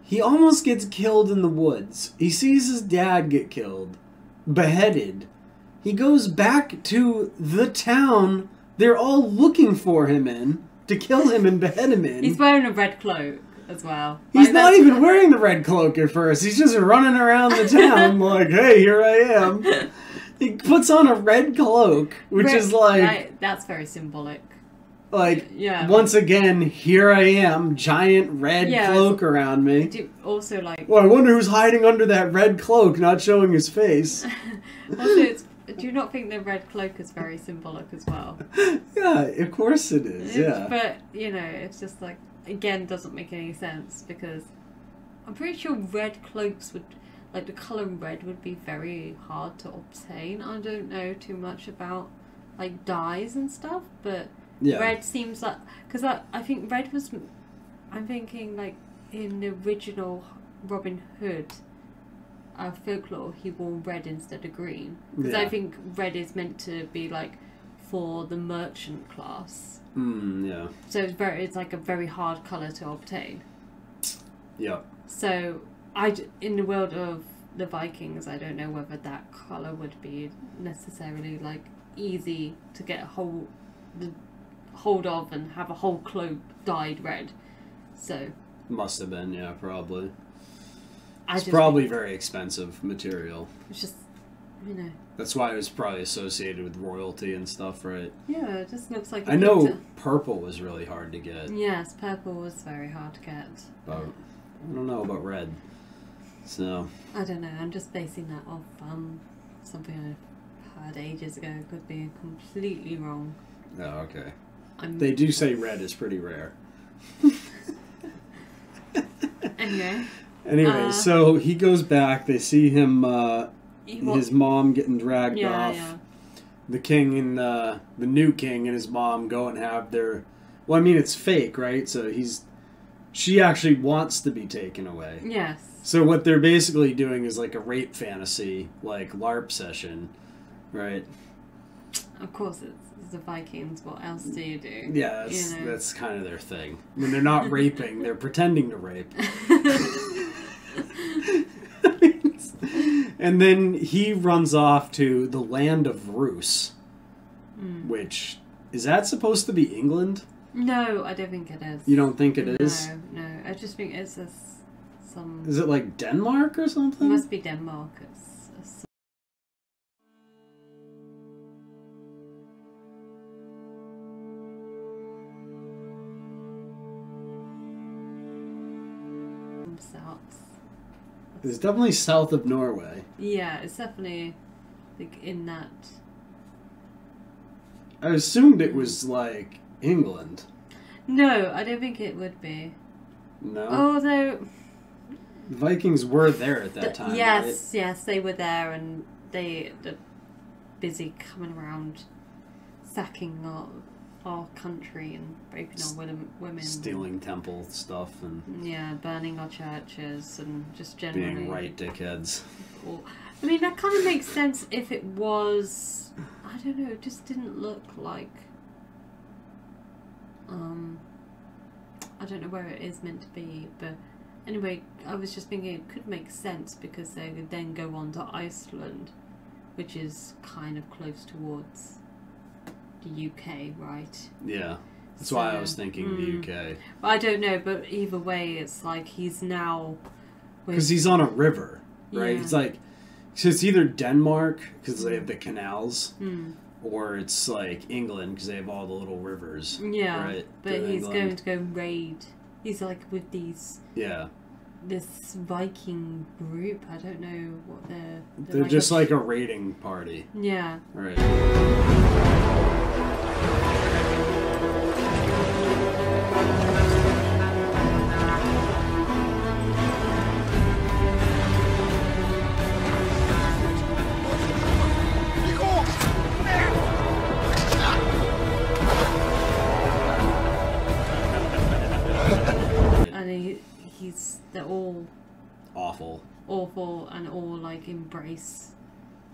he almost gets killed in the woods. He sees his dad get killed, beheaded. He goes back to the town they're all looking for him in to kill him and behead him in. He's wearing a red cloak as well. He's Like, not even wearing the red cloak at first. He's just running around the town like, "Hey, here I am." He puts on a red cloak, which Red- is like, that's very symbolic. Like Yeah. once again, here I am, giant red Yeah, cloak around me. Do also like Well, I wonder who's hiding under that red cloak, not showing his face. also. Do you not think the red cloak is very symbolic as well? yeah, of course it is. Yeah. But you know, it's just like again doesn't make any sense because I'm pretty sure red cloaks would like the color red would be very hard to obtain. I don't know too much about like dyes and stuff, but Yeah. red seems like because I I think red was I'm thinking like in the original Robin Hood. Uh, folklore, he wore red instead of green because I think red is meant to be like for the merchant class. Mm, yeah. So it's very, it's like a very hard color to obtain. Yeah. So I in the world of the Vikings, I don't know whether that color would be necessarily like easy to get a hold, the hold of and have a whole cloak dyed red. So Must have been, yeah, probably. I It's probably think very expensive material. it's just, you know, That's why it was probably associated with royalty and stuff, right? yeah, it just looks like. I know to- purple was really hard to get, Yes, purple was very hard to get. but I don't know about red. So, I don't know. I'm just basing that off um something I heard ages ago. Could be completely wrong. oh, okay. I'm- They do say red is pretty rare. Anyway. Anyway, uh, so he goes back. They see him, uh, his mom getting dragged Yeah, off. yeah. The king and uh, the new king and his mom go and have their. Well, I mean, it's fake, right? So he's. She actually wants to be taken away. Yes. So what they're basically doing is like a rape fantasy, like LARP session, right? Of course, it's the Vikings. What else do you do? Yeah, that's, You know? that's kind of their thing. When they're not raping, they're pretending to rape. and then he runs off to the land of Rus, Mm. which is that supposed to be England? No, I don't think it is. You don't think it is? No, no. I just think it's a, some. Is it like Denmark or It something? must be Denmark. It's definitely south of Norway. Yeah, it's definitely like in that. I assumed it was like England. No, I don't think it would be. No, Although the Vikings were there at that th- time. yes, yes, they were there and they they're busy coming around, sacking our our country and raping our women, women, stealing temple stuff and yeah, burning our churches and just generally being right dickheads. Or, I mean, that kind of makes sense if it was. I don't know. It just didn't look like. Um. I don't know where it is meant to be, but anyway, I was just thinking it could make sense because they would then go on to Iceland, which is kind of close towards the UK, right? Yeah, that's why I was thinking mm. the UK I don't know, but either way, it's like he's now. because he's on a river, right? Yeah. It's like so it's either Denmark because they have the canals, Hmm. or it's like England because they have all the little rivers. Yeah, right. but he's England. going to go raid. He's like with these Yeah, this Viking group. I don't know what they're. they're just a- like a raiding party. Yeah. Right. And he he's they're all Awful. awful and all like embrace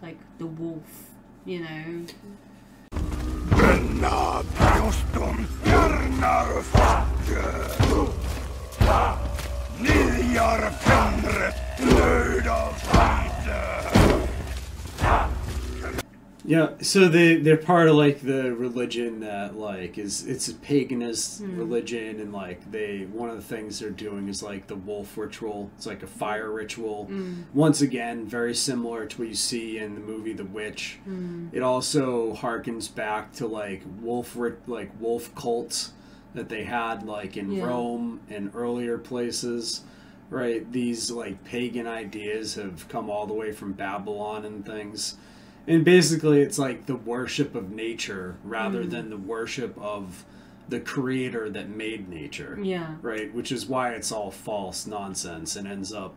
like the wolf, you know. Mennään, jos ton järnärfäkkö. Niljar penret löydä väitää. Yeah, so they they're part of like the religion that like is it's a paganist Hmm. religion and like they one of the things they're doing is like the wolf ritual. It's like a fire ritual. Mm. Once again, very similar to what you see in the movie The Witch. Mm. It also harkens back to like wolf like wolf cults that they had like in Yeah. Rome and earlier places. Right, these like pagan ideas have come all the way from Babylon and things. And basically, it's like the worship of nature rather Mm. than the worship of the creator that made nature. Yeah. Right? Which is why it's all false nonsense and ends up,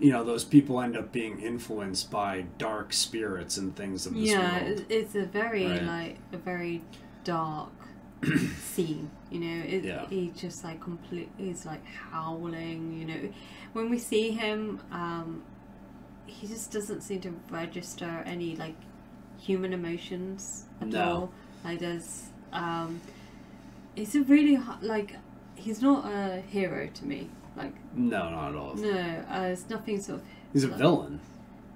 you know, those people end up being influenced by dark spirits and things of this Yeah, world. it- it's a very Right. like a very dark scene. You know, it, Yeah. he just like completely He's like howling. You know, when we see him, um, he just doesn't seem to register any like human emotions at No. all. Like there's, um, it's a really like he's not a hero to me. Like No, not at all. no, uh, it's nothing sort of. He's a like- villain.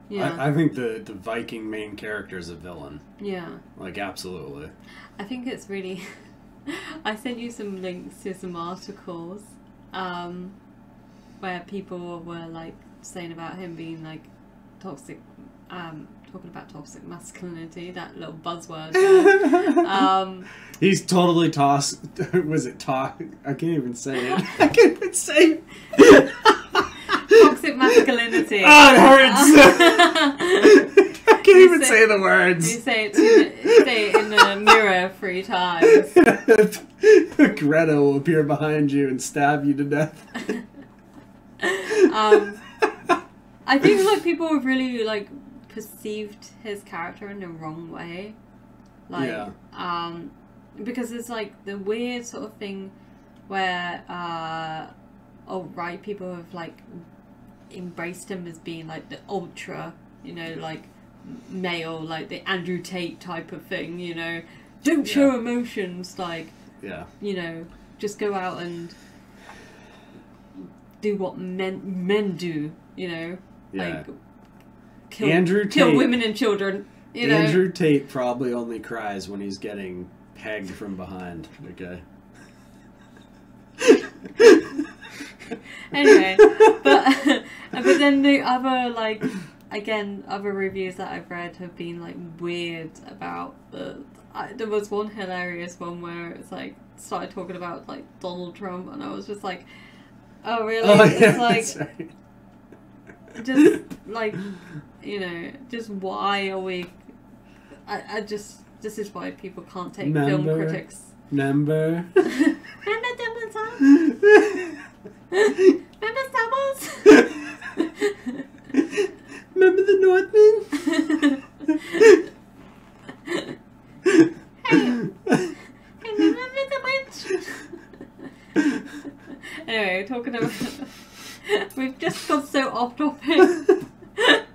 Yeah. I, I think the, the Viking main character is a villain. Yeah. Like, absolutely. I think it's really. I sent you some links to some articles um, where people were like saying about him being like toxic, um, talking about toxic masculinity, that little buzzword. um, He's totally tossed. Was it toss? I can't even say it. I can't even say it. toxic masculinity. Oh, it hurts. I can't You even say the words. You say it, to, you say it in the mirror three times. Greta will appear behind you and stab you to death. um, I think like people have really like perceived his character in the wrong way, like Yeah. um, because it's like the weird sort of thing where uh, alt right people have like embraced him as being like the ultra, you know, like male, like the Andrew Tate type of thing, you know, don't show emotions, like Yeah. you know, just go out and do what men men do, you know, Yeah. like kill, Andrew kill Tate- women and children, you know. Andrew Tate probably only cries when he's getting pegged from behind. Okay. anyway, but but then the other like again other reviews that I've read have been like weird about the. I, there was one hilarious one where it's like started talking about like Donald Trump, and I was just like, oh really? Oh, it's like. Just like you know, just why are we? I, I just this is why people can't take film critics. Number. Remember Time? Remember Star Wars? Remember the Northman? Remember the witch? anyway, talking about we've just got so off topic.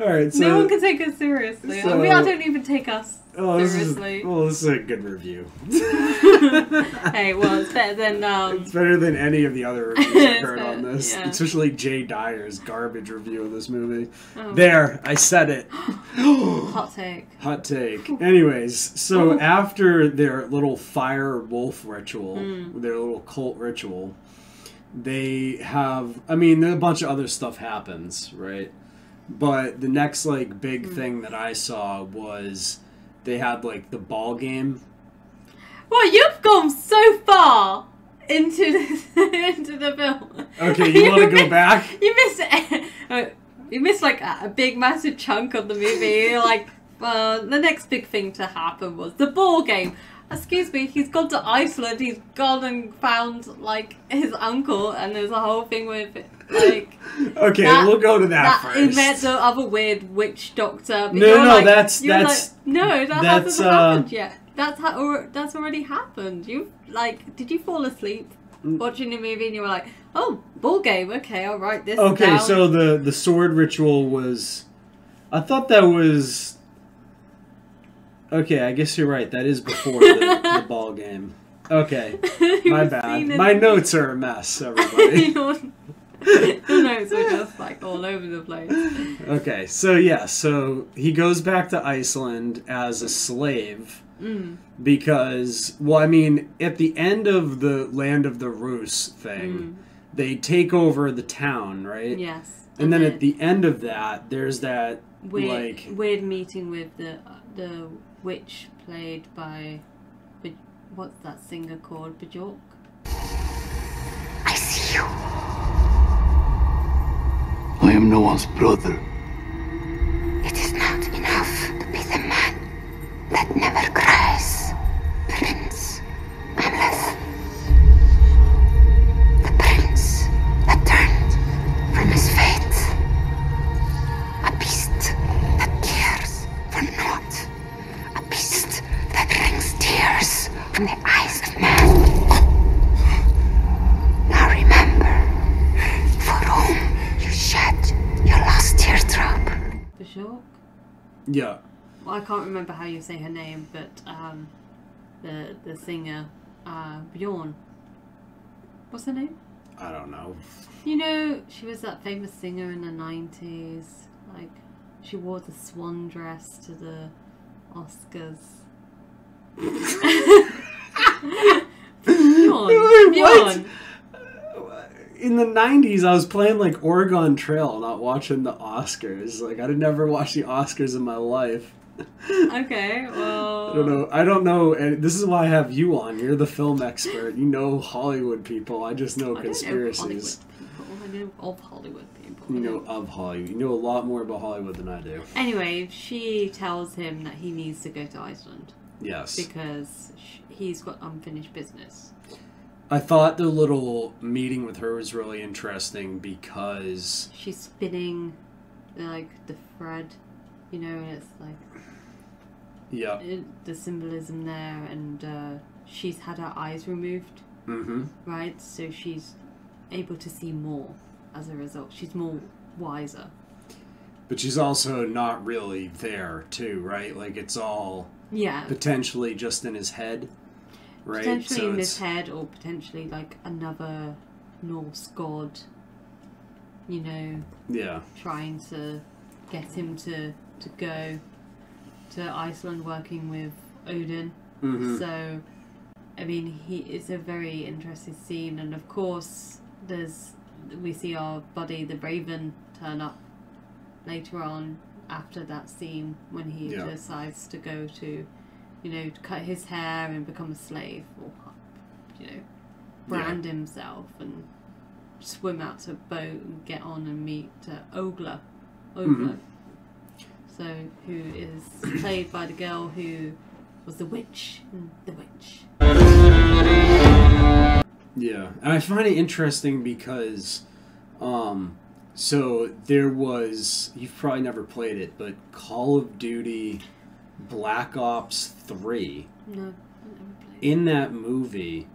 All right, so no one can take us seriously. so- we don't even take us oh, this is seriously. well, this is a good review. hey, well, it's better than um. It's better than any of the other reviews I've heard on this, yeah. especially Jay Dyer's garbage review of this movie. Oh. There, I said it. Hot take. Hot take. Anyways, so after their little fire wolf ritual, Mm. their little cult ritual, they have. I mean, a bunch of other stuff happens, right? But the next like big Mm. thing that I saw was they had like the ball game. Well, you've gone so far into this, into the film. Okay, you wanna go missed- back? You missed. uh, You missed like a, big, massive chunk of the movie. You're like, well, the next big thing to happen was the ball game. Excuse me, he's gone to Iceland. He's gone and found like his uncle, and there's a whole thing with like. Okay, that- we'll go to that, He first. met the other weird witch doctor. No, no, like- that's- that's- like, no, that that's, hasn't uh, happened yet. That's ha- or, that's already happened. You like, did you fall asleep Mm. watching the movie and you were like, oh, ball game. Okay, I'll write this. Okay, down. so the the sword ritual was. I thought that was. Okay, I guess you're right. That is before the, the ball game. Okay, my bad. My notes are a mess, everybody. your, your notes are just like all over the place. okay, so yeah, so he goes back to Iceland as a slave Mm. because, well, I mean, at the end of the Land of the Rus thing, they take over the town, right? Yes. And then at the end of that, there's that Weird, like weird meeting with the the witch played by, Be- what's that singer called? Bjork. I see you. I am no one's brother. It is not enough to be the man that never cries. Yeah. Well, I can't remember how you say her name, but um, the the singer, uh, Bjorn. What's her name? I don't know. You know, she was that famous singer in the nineties. Like, she wore the swan dress to the Oscars. Bjorn. Bjorn. In the '90s, I was playing like Oregon Trail, not watching the Oscars. Like I would never watch the Oscars in my life. Okay, well. I don't know. I don't know. And this is why I have you on. You're the film expert. You know Hollywood people. I just know I know conspiracies. Hollywood people. I know of Hollywood people. You know of Hollywood. You know a lot more about Hollywood than I do. Anyway, she tells him that he needs to go to Iceland. Yes. Because he's got unfinished business. I thought the little meeting with her was really interesting because She's spinning, like, the thread, you know, and it's like yeah. it, the symbolism there, and uh, she's had her eyes removed, Mm-hmm. right? So she's able to see more as a result. She's more wiser. But she's also not really there too, right? Like it's all Yeah. potentially just in his head, right? Potentially So in it's- head, or potentially like another Norse god, you know, Yeah. trying to get him to, to go to Iceland working with Odin. Mhm. So, I mean, he it's a very interesting scene, and of course, there's we see our buddy the Raven turn up later on after that scene when he Yeah. decides to go to, you know, cut his hair and become a slave, or you know, brand himself and swim out to a boat and get on and meet uh, Ogla. Ogla. Mhm. So, who is played by the girl who was the witch in The Witch. Yeah, and I find it interesting because, um, so there was you've probably never played it, but Call of Duty Black Ops Three. No, In that movie,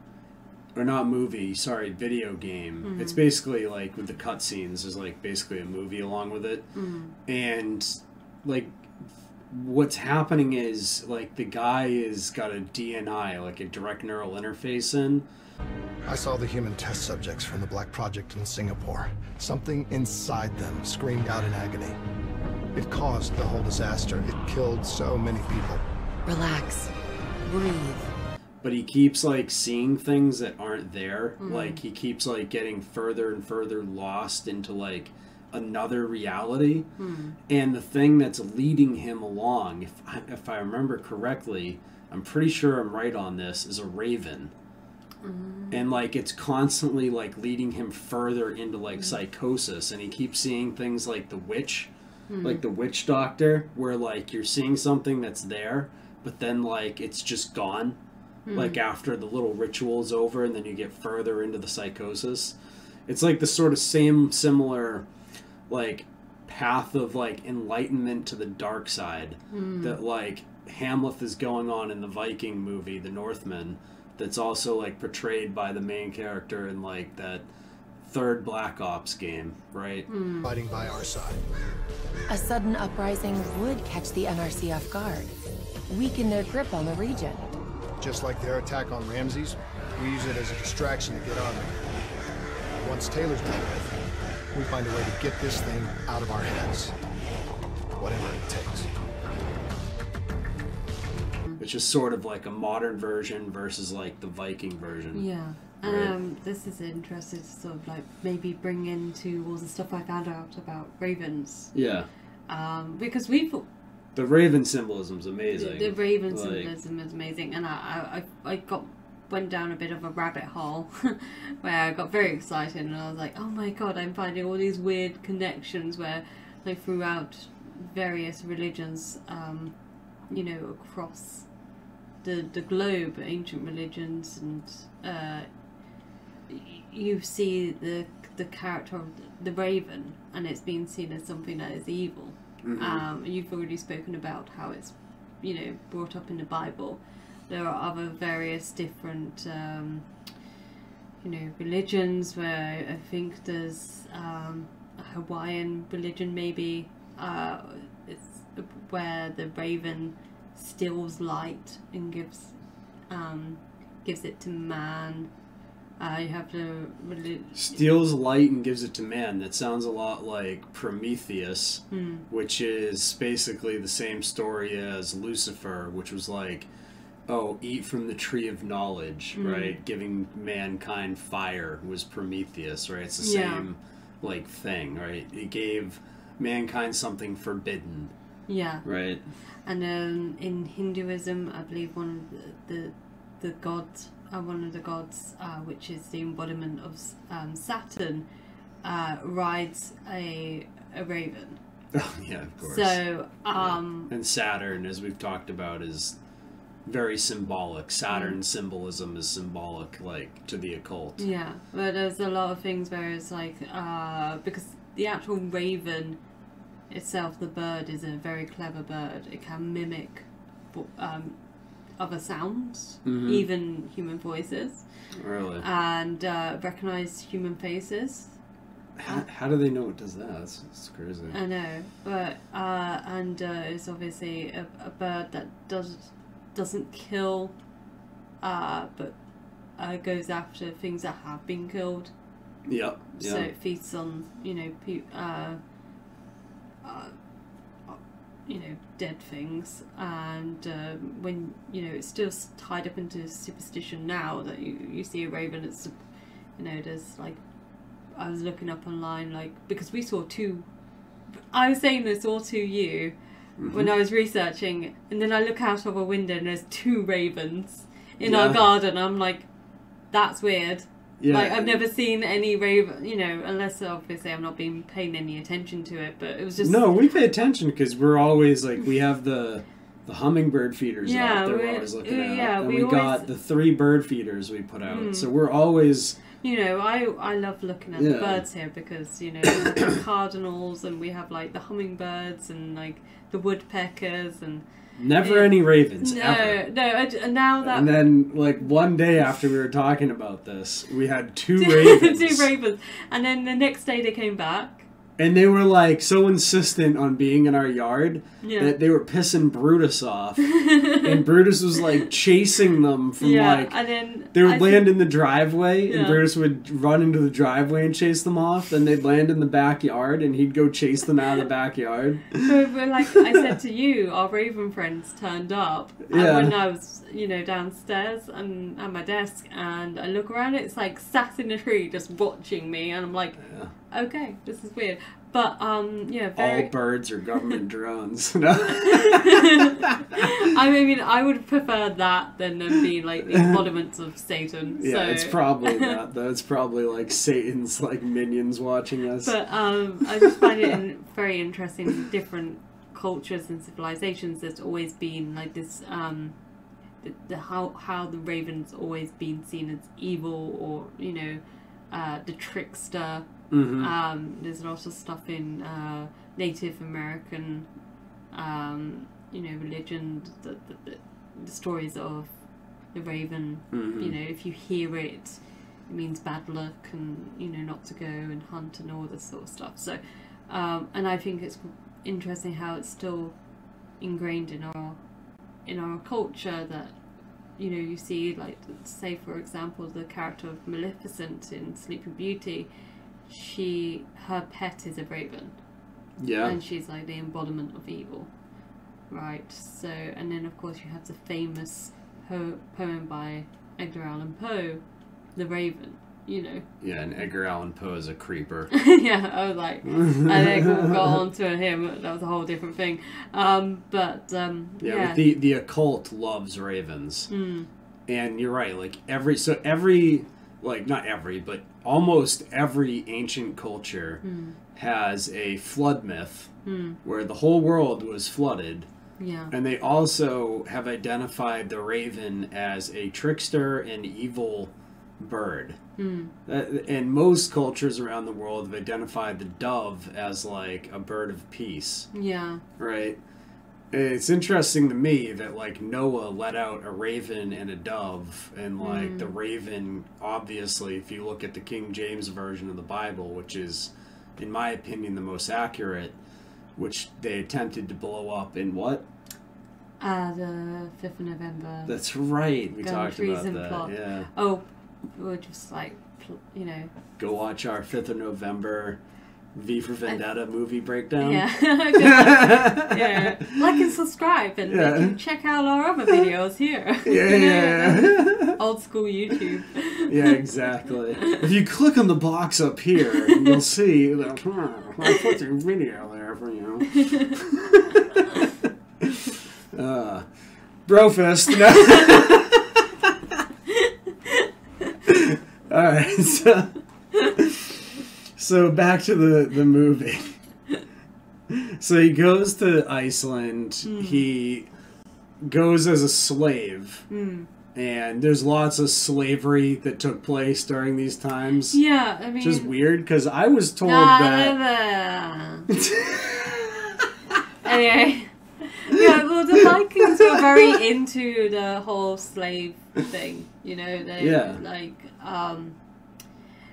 or not movie, sorry, video game. Mhm. It's basically like with the cutscenes. There's like basically a movie along with it, Mhm. and like what's happening is like the guy is got a DNI, like a direct neural interface in. I saw the human test subjects from the Black Project in Singapore. Something inside them screamed out in agony. It caused the whole disaster. It killed so many people. Relax. Breathe. but he keeps like seeing things that aren't there Mhm. like he keeps like getting further and further lost into like another reality Hmm. and the thing that's leading him along if I, if I remember correctly i'm pretty sure i'm right on this is a raven and like it's constantly like leading him further into like psychosis and he keeps seeing things like the witch Hmm. like the witch doctor where like you're seeing something that's there but then like it's just gone Hmm. like after the little ritual is over and then you get further into the psychosis it's like the sort of same similar like path of like enlightenment to the dark side Hmm. that like hamlet is going on in the viking movie the northman that's also like portrayed by the main character in like that third black ops game right hmm. Fighting by our side. A sudden uprising would catch the NRC off guard, weaken their grip on the region. Just like their attack on Ramses, we use it as a distraction to get on them. Once Taylor's done with, we find a way to get this thing out of our heads. Whatever it takes. it's just sort of like a modern version versus like the viking version Yeah. Right. Um, this is interesting to sort of like maybe bring into all the stuff I found out about ravens. yeah Um, because we thought the raven symbolism is amazing the raven Like- symbolism is amazing, and I, I, I got went down a bit of a rabbit hole where I got very excited and I was like, oh my god, I'm finding all these weird connections where, like, throughout various religions, um, you know, across the the globe, ancient religions, and uh, you see the the character of the raven, and it's being seen as something that is evil. Mhm. Um, you've already spoken about how it's, you know, brought up in the Bible. There are other various different, um, you know, religions where I think there's um, a Hawaiian religion maybe. Uh, it's where the raven steals light and gives um, gives it to man. You have reli- steals light and gives it to man. That sounds a lot like Prometheus, Hmm. which is basically the same story as Lucifer, which was like, oh, eat from the tree of knowledge, Mm. right? Giving mankind fire was Prometheus, right? It's the Yeah. same like thing, right? It gave mankind something forbidden, yeah. right? And um, in Hinduism, I believe one of the the, the gods, uh, one of the gods, uh, which is the embodiment of um, Saturn, uh, rides a a raven. Oh, yeah, of course. So, um, and Saturn, as we've talked about, is very symbolic. Saturn Mm. symbolism is symbolic, like to the occult. yeah, but there's a lot of things where it's like uh, because the actual raven itself, the bird, is a very clever bird. It can mimic um, other sounds, Mhm. even human voices. Really? and uh, recognize human faces. How, how do they know it does that? That's, that's crazy. I know, but uh, and uh, it's obviously a, a bird that does doesn't kill, uh, but uh, goes after things that have been killed. Yep. So it feeds on you know pe- uh, uh, you know dead things, and um, when you know it's still tied up into superstition now that you you see a raven, it's you know there's like I was looking up online like because we saw two. I was saying this all to you when Mhm. I was researching, and then I look out of a window and there's two ravens in Yeah. our garden. I'm like, that's weird. Yeah. Like I've never seen any raven, you know, unless obviously I'm not being paying any attention to it. But it was just no, we pay attention because we're always like we have the the hummingbird feeders Yeah, out that we're always looking at, yeah, and we we, got the three bird feeders we put out. Mm. So we're always You know, I I love looking at the birds here because you know the cardinals and we have like the hummingbirds and like the woodpeckers and never Yeah. any ravens no ever. no I j- and now that And then like one day after we were talking about this, we had two ravens. two ravens and then the next day they came back And they were like so insistent on being in our yard Yeah. that they were pissing Brutus off. and Brutus was like chasing them from yeah like and then they I would think- land in the driveway and Brutus would run into the driveway and chase them off. Then they'd land in the backyard and he'd go chase them out of the backyard. So we're like I said to you, our Raven friends turned up. And when I was, you know, downstairs and at my desk, and I look around, it's like sat in a tree just watching me, and I'm like, okay, this is weird. But um, yeah, very. All birds are government drones. No? I mean, I would prefer that than them being like the embodiments of Satan. yeah, so. it's probably that though. It's probably like Satan's like minions watching us. But um, I just find it in, very interesting. Different cultures and civilizations. There's always been like this. Um, the, the how how the raven's always been seen as evil, or you know, uh, the trickster. Mhm. Um, there's lots of stuff in uh, Native American, um, you know, religion. The, the, the, the stories of the raven. Mhm. You know, if you hear it, it means bad luck and you know not to go and hunt and all this sort of stuff. So, um, and I think it's interesting how it's still ingrained in our in our culture that you know you see like say for example the character of Maleficent in Sleeping Beauty, she her pet is a raven. Yeah. And she's like the embodiment of evil. Right. So and then of course you have the famous po- poem by Edgar Allan Poe, The Raven. You know. yeah, and Edgar Allan Poe is a creeper. yeah, I was like, I think we'll go on to him. That was a whole different thing. Um, but um, Yeah, yeah, but the the occult loves ravens, Mm. and you're right. Like every so every like not every, but almost every ancient culture Mm. has a flood myth Mm. where the whole world was flooded. Yeah. And they also have identified the raven as a trickster and evil bird. Mm. And most cultures around the world have identified the dove as like a bird of peace yeah, right? It's interesting to me that like Noah let out a raven and a dove, and like Mm. the raven, obviously, if you look at the King James version of the Bible, which is, in my opinion, the most accurate, which they attempted to blow up in what? uh, the fifth of November. That's right. We Gun, talked about that. plot. Yeah. Oh, we're just like, you know. Go watch our fifth of November V for Vendetta movie breakdown. Yeah. yeah. Like and subscribe and Yeah. check out our other videos here. Yeah, yeah. Old school YouTube. Yeah, exactly. if you click on the box up here, you'll see that huh, I put a video there for you. uh, Brofist. No. All right, so so back to the the movie. So he goes to Iceland. Hmm. He goes as a slave Hmm. and there's lots of slavery that took place during these times. Yeah, I Which is weird because I was told Nah, that. nah. anyway. Yeah, well, the Vikings were very into the whole slave thing. You know, they Yeah. like um,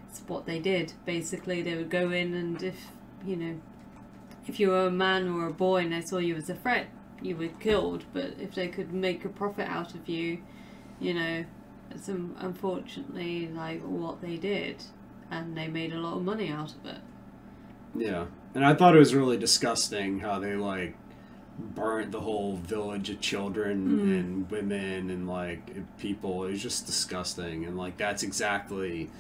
it's what they did. Basically, they would go in, and if you know, if you were a man or a boy, and they saw you as a threat, you were killed. But if they could make a profit out of you, you know, it's um, unfortunately like what they did, and they made a lot of money out of it. Yeah, and I thought it was really disgusting how they like burnt the whole village of children Mm. and women and like people. It was just disgusting, and like that's exactly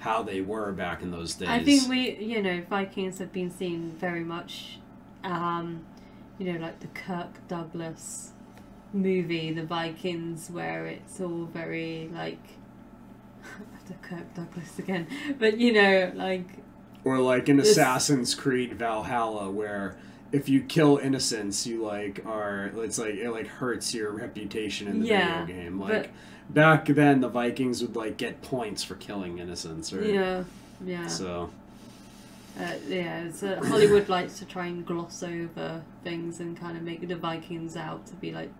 how they were back in those days. I think we, you know, Vikings have been seen very much, um, you know, like the Kirk Douglas movie, The Vikings, where it's all very like, the Kirk Douglas again, but you know, like Or like in Assassin's Creed Valhalla, where if you kill innocents, you like are it's like it like hurts your reputation in the Yeah, video game. but- Like back then, the Vikings would like get points for killing innocents, right? yeah, yeah. So Uh, yeah, it's, uh, Hollywood likes to try and gloss over things and kind of make the Vikings out to be like,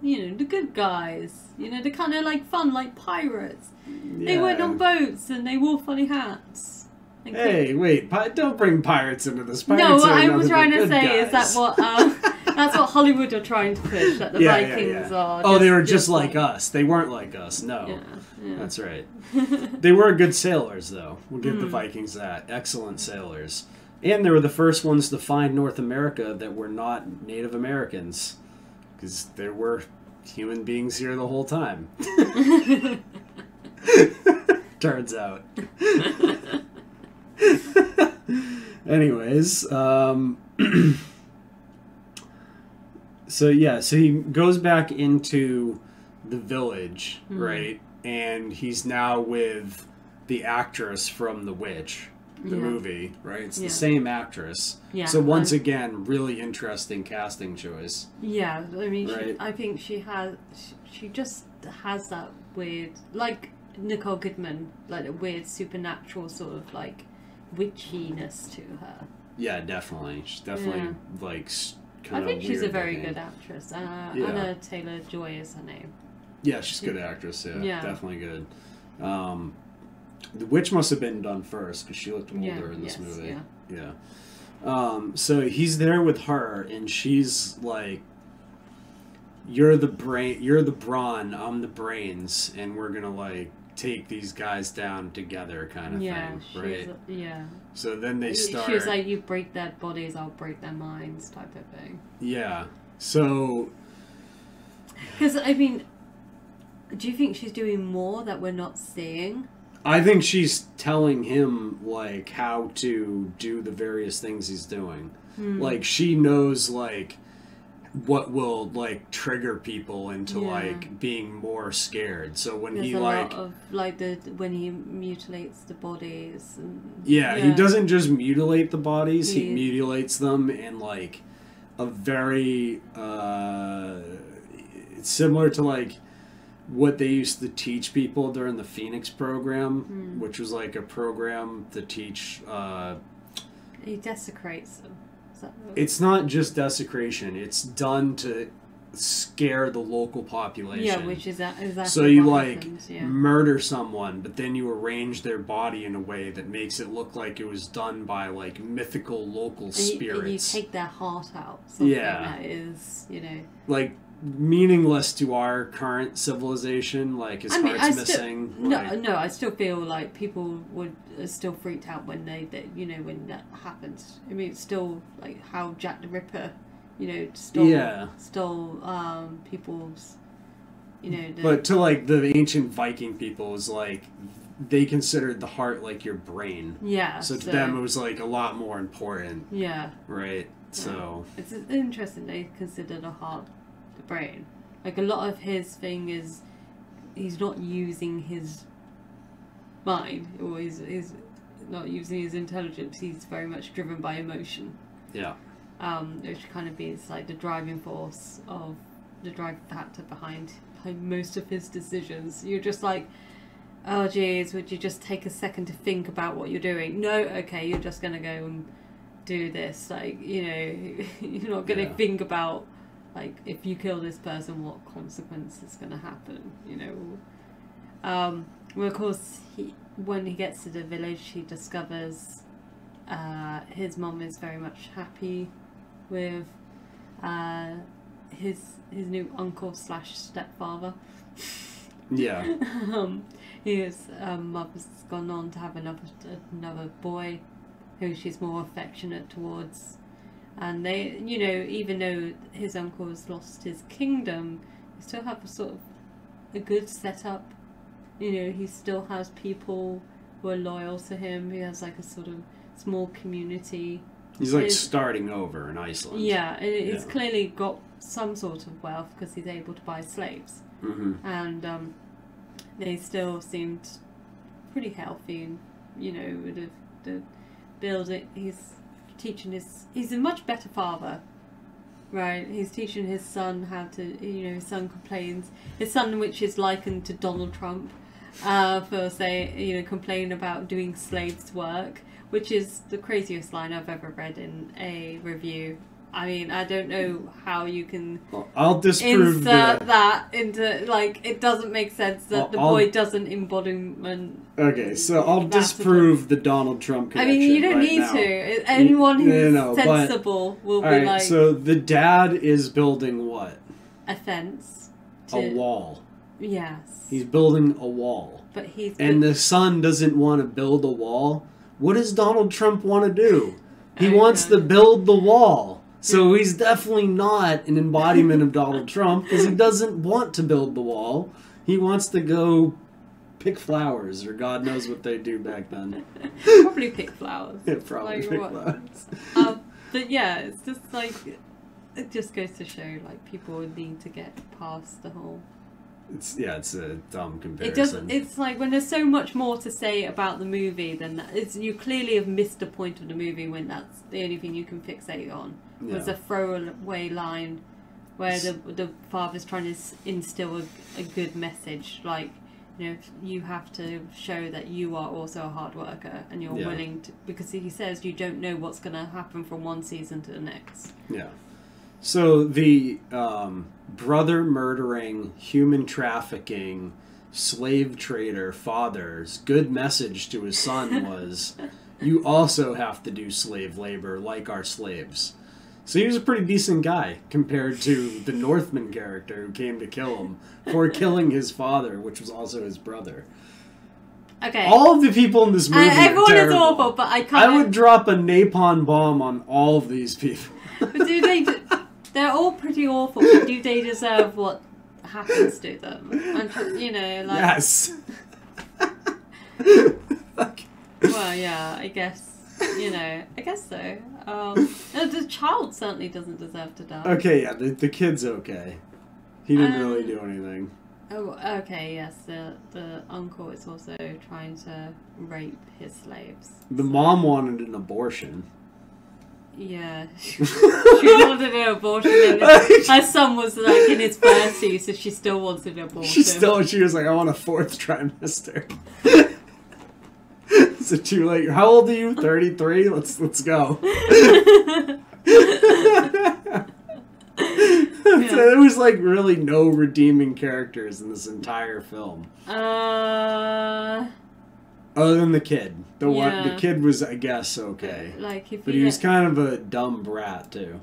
you know, the good guys. You know, they're kind of like fun, like pirates. They went on boats and they wore funny hats. And hey, wait! Pi- don't bring pirates into this. no, Pirates what I was trying to say is that what um, that's what Hollywood are trying to push that the Yeah, yeah, Vikings yeah. are. Oh, they were just, like, us. They weren't like us. No, Yeah, yeah. that's right. they were good sailors, though. We'll give the Mm. Vikings that. Excellent sailors, and they were the first ones to find North America that were not Native Americans, because there were human beings here the whole time. Turns out. Anyways, um, so yeah, so he goes back into the village, Mhm. right? And he's now with the actress from The Witch, the Yeah. movie, right? It's Yeah. the same actress. Yeah, So once um, again, really interesting casting choice. Yeah, I mean, Right. she, I think she has. She, she just has that weird, like Nicole Kidman, like a weird supernatural sort of like witchiness to her. Yeah, definitely. She's definitely like s- I kind of. think she's a very good actress. Uh, Yeah. Anna Taylor Joy is her name. Yeah, she's a good actress. Yeah, Yeah. definitely good. Um, the witch must have been done first because she looked older Yeah, in this yes, movie. yeah. Yeah. Um, so he's there with her, and she's like, "You're the brain. You're the brawn. I'm the brains, and we're gonna like take these guys down together, kind of yeah, thing, right?" yeah. So then they start. She was like, "You break their bodies, I'll break their minds," type of thing. yeah. So Because I mean, do you think she's doing more that we're not seeing? I think she's telling him like how to do the various things he's doing. Hmm. Like she knows like what will like trigger people into Yeah. like being more scared. So when There's he like of like the when he mutilates the bodies. And, yeah, he doesn't just mutilate the bodies, he He- mutilates them in like a very uh it's similar to like what they used to teach people during the Phoenix program, Hmm. which was like a program to teach uh He desecrates them. It's not just desecration, it's done to scare the local population. Yeah, which is exactly So you like happens, yeah. murder someone, but then you arrange their body in a way that makes it look like it was done by like mythical local and you, spirits. and you take their heart out. Something Yeah. that is, you know. like meaningless to our current civilization, like his I mean, heart's I still missing. no, like- no. I still feel like people would are still freaked out when they, that you know, when that happens. I mean, it's still like how Jack the Ripper, you know, stole Yeah. stole um, people's, you know. The, But to like the ancient Viking people is like they considered the heart like your brain. Yeah, So to so- them it was like a lot more important. Yeah. Right. So It's interesting they consider the heart brain. Like a lot of his thing is he's not using his mind or he's, he's not using his intelligence. He's very much driven by emotion. yeah. Um, which kind of is like the driving force of the drive factor behind, behind most of his decisions. You're just like, oh geez, would you just take a second to think about what you're doing? No, okay, you're just gonna go and do this. Like, you know, you're not gonna Yeah. think about like if you kill this person, what consequence is gonna happen. You know. Um, well, of course, he when he gets to the village, he discovers uh, his mom is very much happy with uh, his his new uncle slash stepfather. Yeah. um, his um, mother's gone on to have another another boy, who she's more affectionate towards, and they, you know, even though his uncle has lost his kingdom, they still have a sort of a good setup. You know, he still has people who are loyal to him. He has like a sort of small community. He's like His- starting over in Iceland. yeah, and it's Yeah. clearly got some sort of wealth because he's able to buy slaves, Mhm. and um, they still seemed pretty healthy, and you know, the the building, he's teaching his. He's a much better father. Right, he's teaching his son how to. You know, his son complains. His son, which is likened to Donald Trump, uh, for say, you know, complain about doing slaves' work, which is the craziest line I've ever read in a review. I mean, I don't know how you can I'll disprove insert that into like it doesn't make sense that the I'll- boy doesn't embodiment. Okay, so I'll disprove the Donald Trump I mean, you don't right need now. to. Anyone You- who's no, but- sensible will be Alright, like so the dad is building what? a fence. A wall. Yes, He's building a wall. but he's And the son doesn't want to build a wall. What does Donald Trump want to do? He wants to build the wall. So he's definitely not an embodiment of Donald Trump because he doesn't want to build the wall. He wants to go pick flowers or God knows what they do back then. probably pick flowers. Yeah, probably Like, pick what- flowers. um, but yeah, it's just like it just goes to show like people need to get past the whole It's yeah, it's a dumb comparison. It does. It's like when there's so much more to say about the movie than that. It's you clearly have missed the point of the movie when that's the only thing you can fixate on. Was a throwaway line where the the father's trying to instill a, a good message, like you know you have to show that you are also a hard worker and you're Yeah. willing to because he says you don't know what's going to happen from one season to the next. Yeah. So the um, brother murdering, human trafficking, slave trader father's good message to his son was you also have to do slave labor like our slaves. So he was a pretty decent guy compared to the Northman character who came to kill him for killing his father, which was also his brother. Okay. All of the people in this movie are everyone is awful, but I I can't. would drop a napalm bomb on all of these people. But do they? They're all pretty awful. But do they deserve what happens to them? And you know, like Yes. well, yeah, I guess you know, I guess so. Um, the child certainly doesn't deserve to die. Okay, yeah, the, the kid's okay. He didn't Um, really do anything. Oh, okay, yes. The the uncle is also trying to rape his slaves. The mom wanted an abortion. Yeah, she wanted an abortion, and her son was like in his thirties, so she still wanted an abortion. She still, she was like, I want a fourth trimester. Is it too late? How old are you? Thirty three. Let's let's go. So there was like really no redeeming characters in this entire film, Uh, other than the kid. The one, the kid was, I guess, okay. like if But he he was had- kind of a dumb brat too.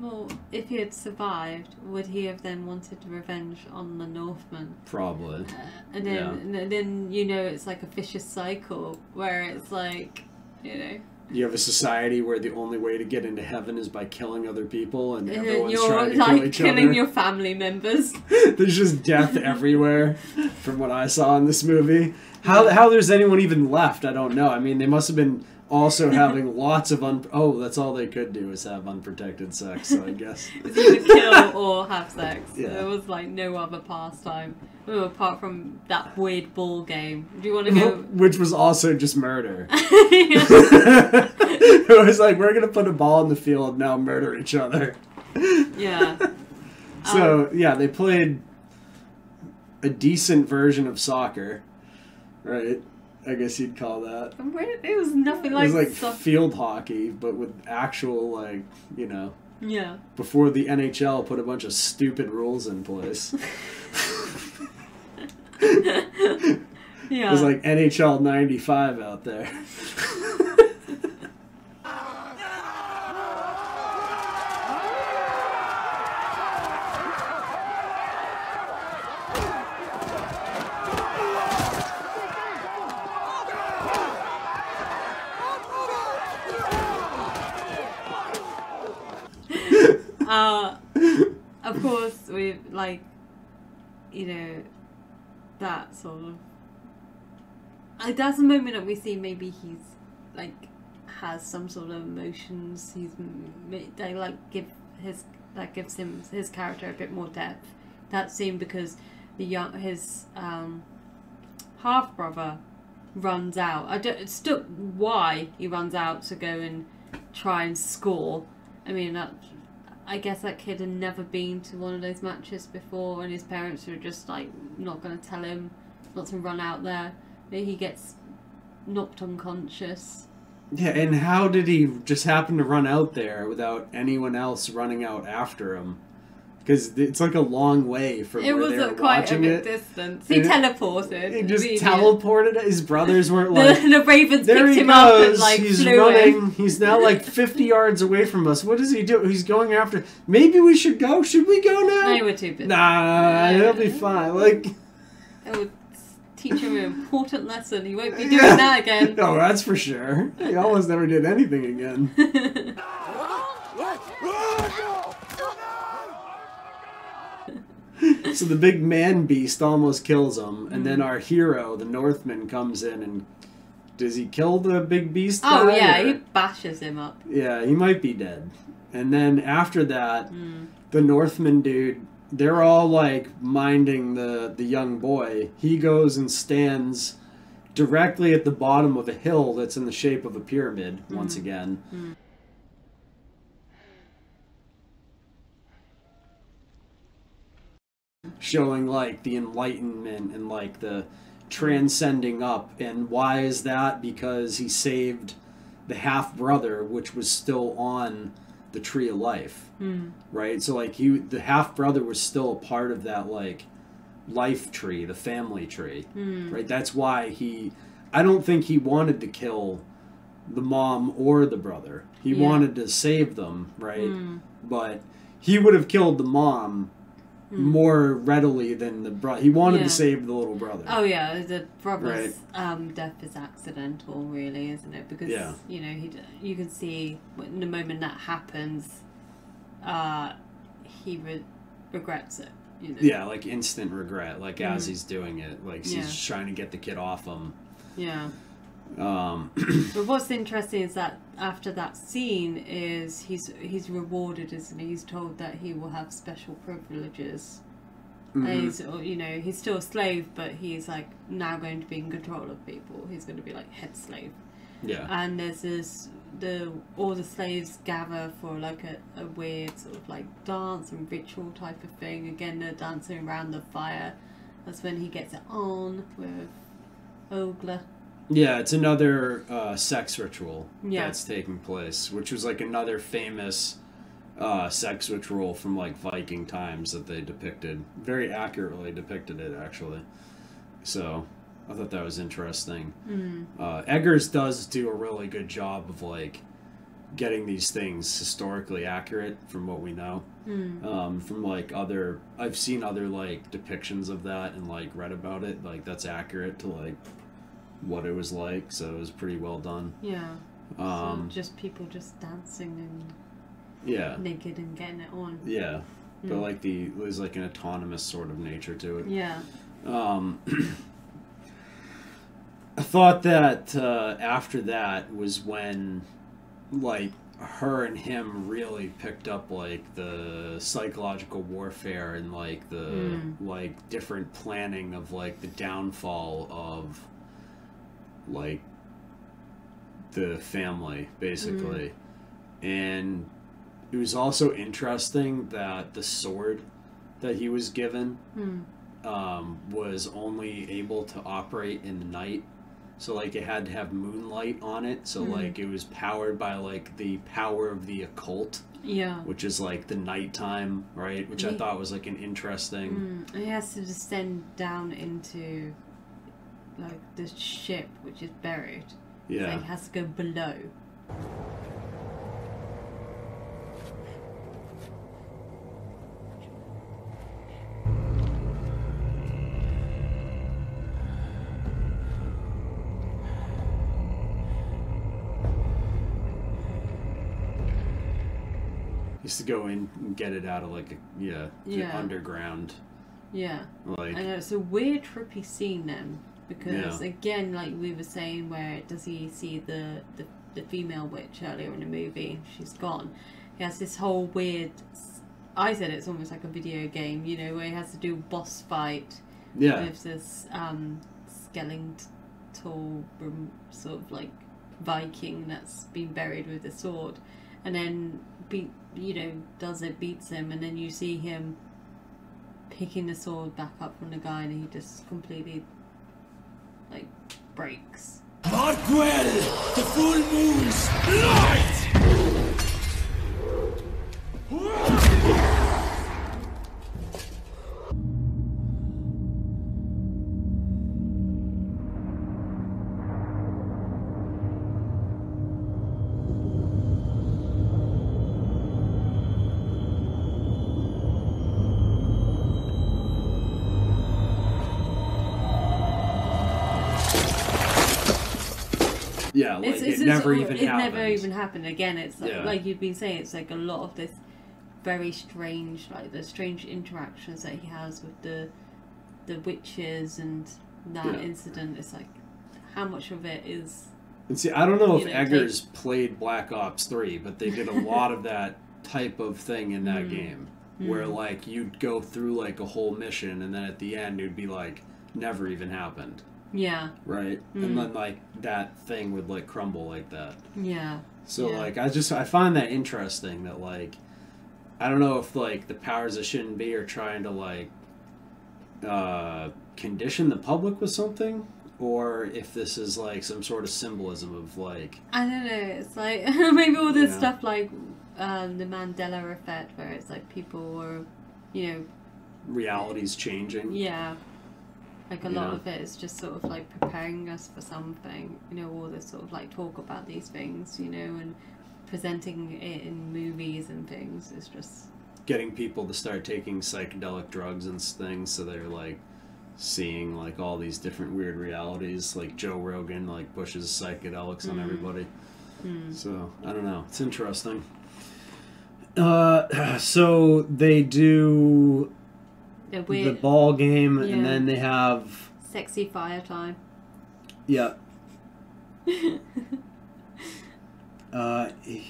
Well, if he had survived, would he have then wanted revenge on the Northmen? Probably. Uh, and then, Yeah. and then you know it's like a vicious cycle where it's like, you know, You have a society where the only way to get into heaven is by killing other people, and and everyone's you're trying to like kill each killing other. your family members. There's just death everywhere, from what I saw in this movie. How how there's anyone even left, I don't know. I mean, they must have been also having lots of un. Oh, that's all they could do is have unprotected sex. So I guess. It's either kill or have sex. Yeah. There was like no other pastime oh, apart from that weird ball game. Do you want to go? Which was also just murder. it was like we're gonna put a ball in the field now, murder each other. yeah. So um, yeah, they played a decent version of soccer, right? I guess you'd call that. It was nothing like. It was like stuff. field hockey, but with actual like you know Yeah. before the NHL put a bunch of stupid rules in place. Yeah. It was like NHL '95 out there. uh, of course, we like, you know, that sort of. Like, that's the moment that we see maybe he's like has some sort of emotions. He's they like give his that gives him his character a bit more depth. That scene because the young his um, half brother runs out. I don't still why he runs out to go and try and score. I mean, that, I guess that kid had never been to one of those matches before, and his parents were just like not going to tell him not to run out there. Maybe he gets knocked unconscious. Yeah, and how did he just happen to run out there without anyone else running out after him? Because it's like a long way from It where was they were at quite a watching bit it. distance. He And teleported. He just immediate- teleported. His brothers weren't like. the Ravens there picked he him up and, goes. like, He's flew running. him." He's now like 50 yards away from us. What does he do? He's going after. Maybe we should go. Should we go now? They were too busy. Nah, it'll be fine. Like. It would teach him an important lesson. He won't be doing Yeah. that again. Oh, that's for sure. He almost never did anything again. so the big man beast almost kills him, and then Mm. our hero, the Northman, comes in and does he kill the big beast? Oh yeah, or- he bashes him up. yeah, he might be dead. And then after that, Mm. the Northman dude, they're all like minding the the young boy. He goes and stands directly at the bottom of a hill that's in the shape of a pyramid once Mm. again. Mm. Showing like the enlightenment and like the transcending up. And why is that? Because he saved the half brother, which was still on the tree of life Hmm. right? So like he, the half brother was still a part of that like life tree, the family tree, Hmm. right? That's why he. I don't think he wanted to kill the mom or the brother. He Yeah. wanted to save them, right? Hmm. But he would have killed the mom Hmm. more readily than the brother. He wanted Yeah. to save the little brother. Oh yeah, the brother's um, death is accidental, really, isn't it? Because Yeah. you know he, d- you can see the moment that happens, uh, he re- regrets it. You know? Yeah, like instant regret, like as Mm. he's doing it, like Yeah. he's trying to get the kid off him. Yeah. Um, But what's interesting is that after that scene is he's he's rewarded, isn't he? He's told that he will have special privileges. And Mhm. he's uh, you know he's still a slave, but he's like now going to be in control of people. He's going to be like head slave. Yeah. And there's this the all the slaves gather for like a, a weird sort of like dance and ritual type of thing. Again, they're dancing around the fire. That's when he gets it on with Ogla. Yeah, it's another uh, sex ritual Yeah. that's taking place, which was like another famous uh, sex ritual from like Viking times that they depicted. Very accurately depicted it, actually. So I thought that was interesting. Mm. Uh, Eggers does do a really good job of like getting these things historically accurate from what we know. Mm. Um, from like other, I've seen other like depictions of that and like read about it. Like that's accurate to like what it was like. So it was pretty well done. Yeah. Um, so just people just dancing and yeah, naked and getting it on. yeah, but Mm. like the there's like an autonomous sort of nature to it. Yeah. Um, I thought that uh, after that was when, like, her and him really picked up like the psychological warfare and like the Mm. like different planning of like the downfall of like the family basically and it was also interesting that the sword that he was given Hmm. um, was only able to operate in the night. So like it had to have moonlight on it. So Hmm. like it was powered by like the power of the occult, Yeah. which is like the nighttime, right? Which I thought was like an interesting. Mm. He has to descend down into like the ship which is buried. So Yeah. he has to go below. Used to go in and get it out of like a yeah, the Yeah. underground. Yeah. Like- I know it's a weird trippy scene then because Yeah. again like we were saying where does he see the, the the female witch earlier in the movie she's gone he has this whole weird I said it's almost like a video game you know where he has to do a boss fight Yeah. with this um tall, sort of like Viking that's been buried with a sword, and then beat you know does it beats him, and then you see him picking the sword back up from the guy, and he just completely like breaks. Mark well the full moon's light! Like It's, it's it never even it happened. never even happened again. It's like, Yeah. like you've been saying. It's like a lot of this very strange, like the strange interactions that he has with the the witches and that Yeah. incident. It's like how much of it is And see, I don't know if know, Eggers played Black Ops 3, but they did a lot of that type of thing in that Mm. game. Where, Mm. like, you'd go through, like, a whole mission, and then at the end, it'd be like, never even happened. Yeah, Right? Mm. And then, like, that thing would, like, crumble like that. yeah. So, yeah. like, I just, I find that interesting that, like, I don't know if, like, the powers that shouldn't be are trying to, like, uh, condition the public with something. Or if this is like some sort of symbolism of like I don't know. It's like maybe all this Yeah. stuff like um, the Mandela effect, where it's like people were, you know, reality's changing. Yeah. Like a lot Yeah. of it is just sort of like preparing us for something, you know, all this sort of like talk about these things, you know, and presenting it in movies and things is just getting people to start taking psychedelic drugs and things so they're like seeing like all these different weird realities like joe rogan like pushes psychedelics on Mm. everybody Mm. so i don't know it's interesting uh so they do the the ball game Yeah. and then they have sexy fire time. yeah uh he-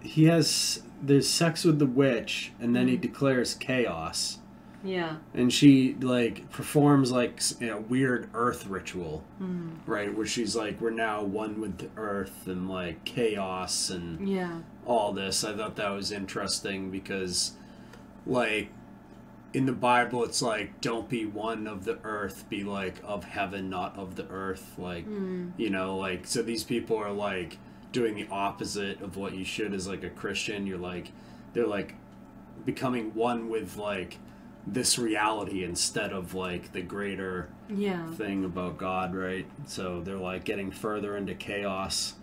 he has there's sex with the witch and then he declares chaos yeah. and she like performs like s- a weird earth ritual Mm. right where she's like we're now one with the earth and like chaos and Yeah. all this i thought that was interesting because like in the bible it's like don't be one of the earth be like of heaven not of the earth like Mm. you know like so these people are like doing the opposite of what you should as like a christian you're like they're like becoming one with like this reality instead of like the greater Yeah. thing about god right so they're like getting further into chaos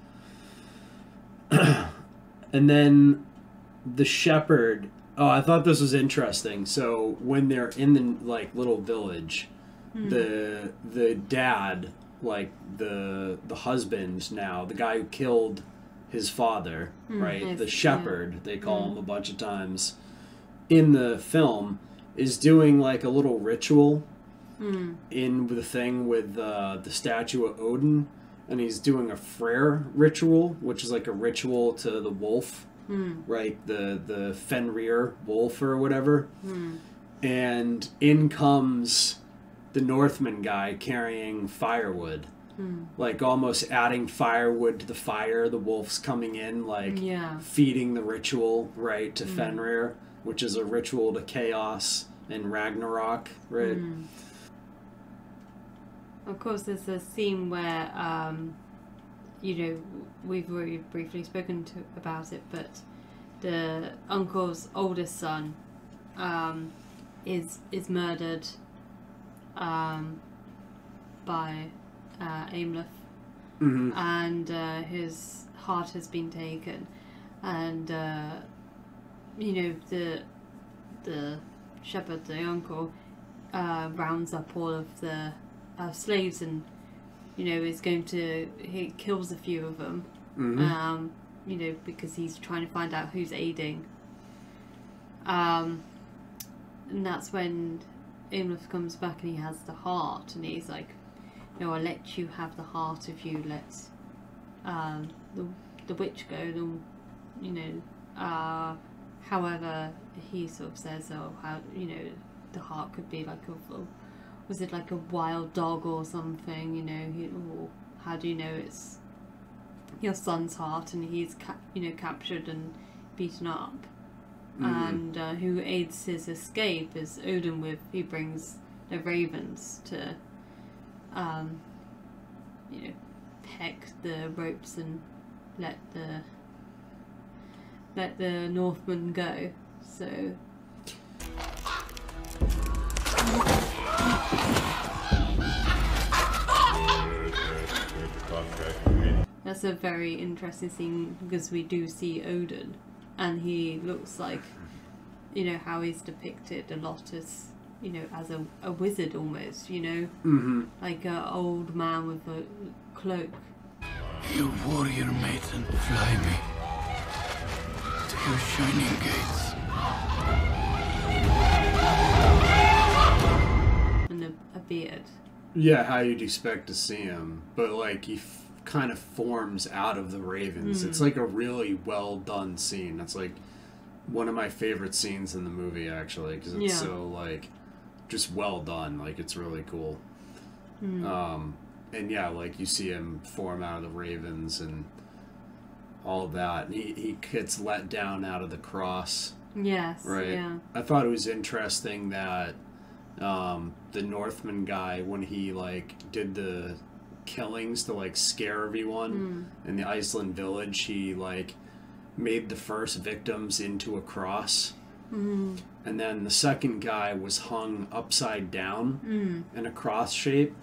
and then the shepherd oh i thought this was interesting so when they're in the like little village Hmm. the the dad like the the husband now the guy who killed his father Hmm, right the yeah. shepherd they call Hmm. him a bunch of times in the film is doing like a little ritual Mm. in the thing with uh, the statue of Odin, and he's doing a Freyr ritual, which is like a ritual to the wolf, Mm. right? The the Fenrir wolf or whatever. Mm. And in comes the Northman guy carrying firewood, Mm. like almost adding firewood to the fire. The wolf's coming in, like Yeah. feeding the ritual, right, to Mm. Fenrir, which is a ritual to chaos and Ragnarok, right? Mm. Of course, there's a scene where, um, you know, we've already briefly spoken to about it, but the uncle's oldest son um, is is murdered um, by uh, Amleth, Mhm. and uh, his heart has been taken, and uh, you know the the shepherd, the uncle, uh, rounds up all of the uh, slaves and you know is going to he kills a few of them. Mhm. um, you know because he's trying to find out who's aiding. Um, and that's when Amleth comes back and he has the heart and he's like no I'll let you have the heart if you let um, the, the witch go. The, you know uh, however he sort of says oh how you know the heart could be like a, was it like a wild dog or something? You know, he, or how do you know it's your son's heart and he's ca- you know captured and beaten up? Mhm. And uh, who aids his escape is Odin with he brings the ravens to um, you know peck the ropes and let the let the Northmen go. So that's a very interesting scene because we do see Odin, and he looks like, you know, how he's depicted a lot as, you know, as a, a wizard almost, you know, Mhm. like an old man with a cloak. You warrior maiden, fly me to your shining gates. and a, a beard. Yeah, how you'd expect to see him, but like he f- kind of forms out of the ravens. Mm. It's like a really well done scene. It's like one of my favorite scenes in the movie actually because it's Yeah. so like just well done. Like it's really cool. Mm. Um, and yeah, like you see him form out of the ravens and all that. And he he gets let down out of the cross. Yes, Right. yeah. I thought it was interesting that um, the Northman guy, when he like did the killings to like scare everyone in the Iceland village, he like made the first victims into a cross. Mm. And then the second guy was hung upside down Mm. in a cross shape.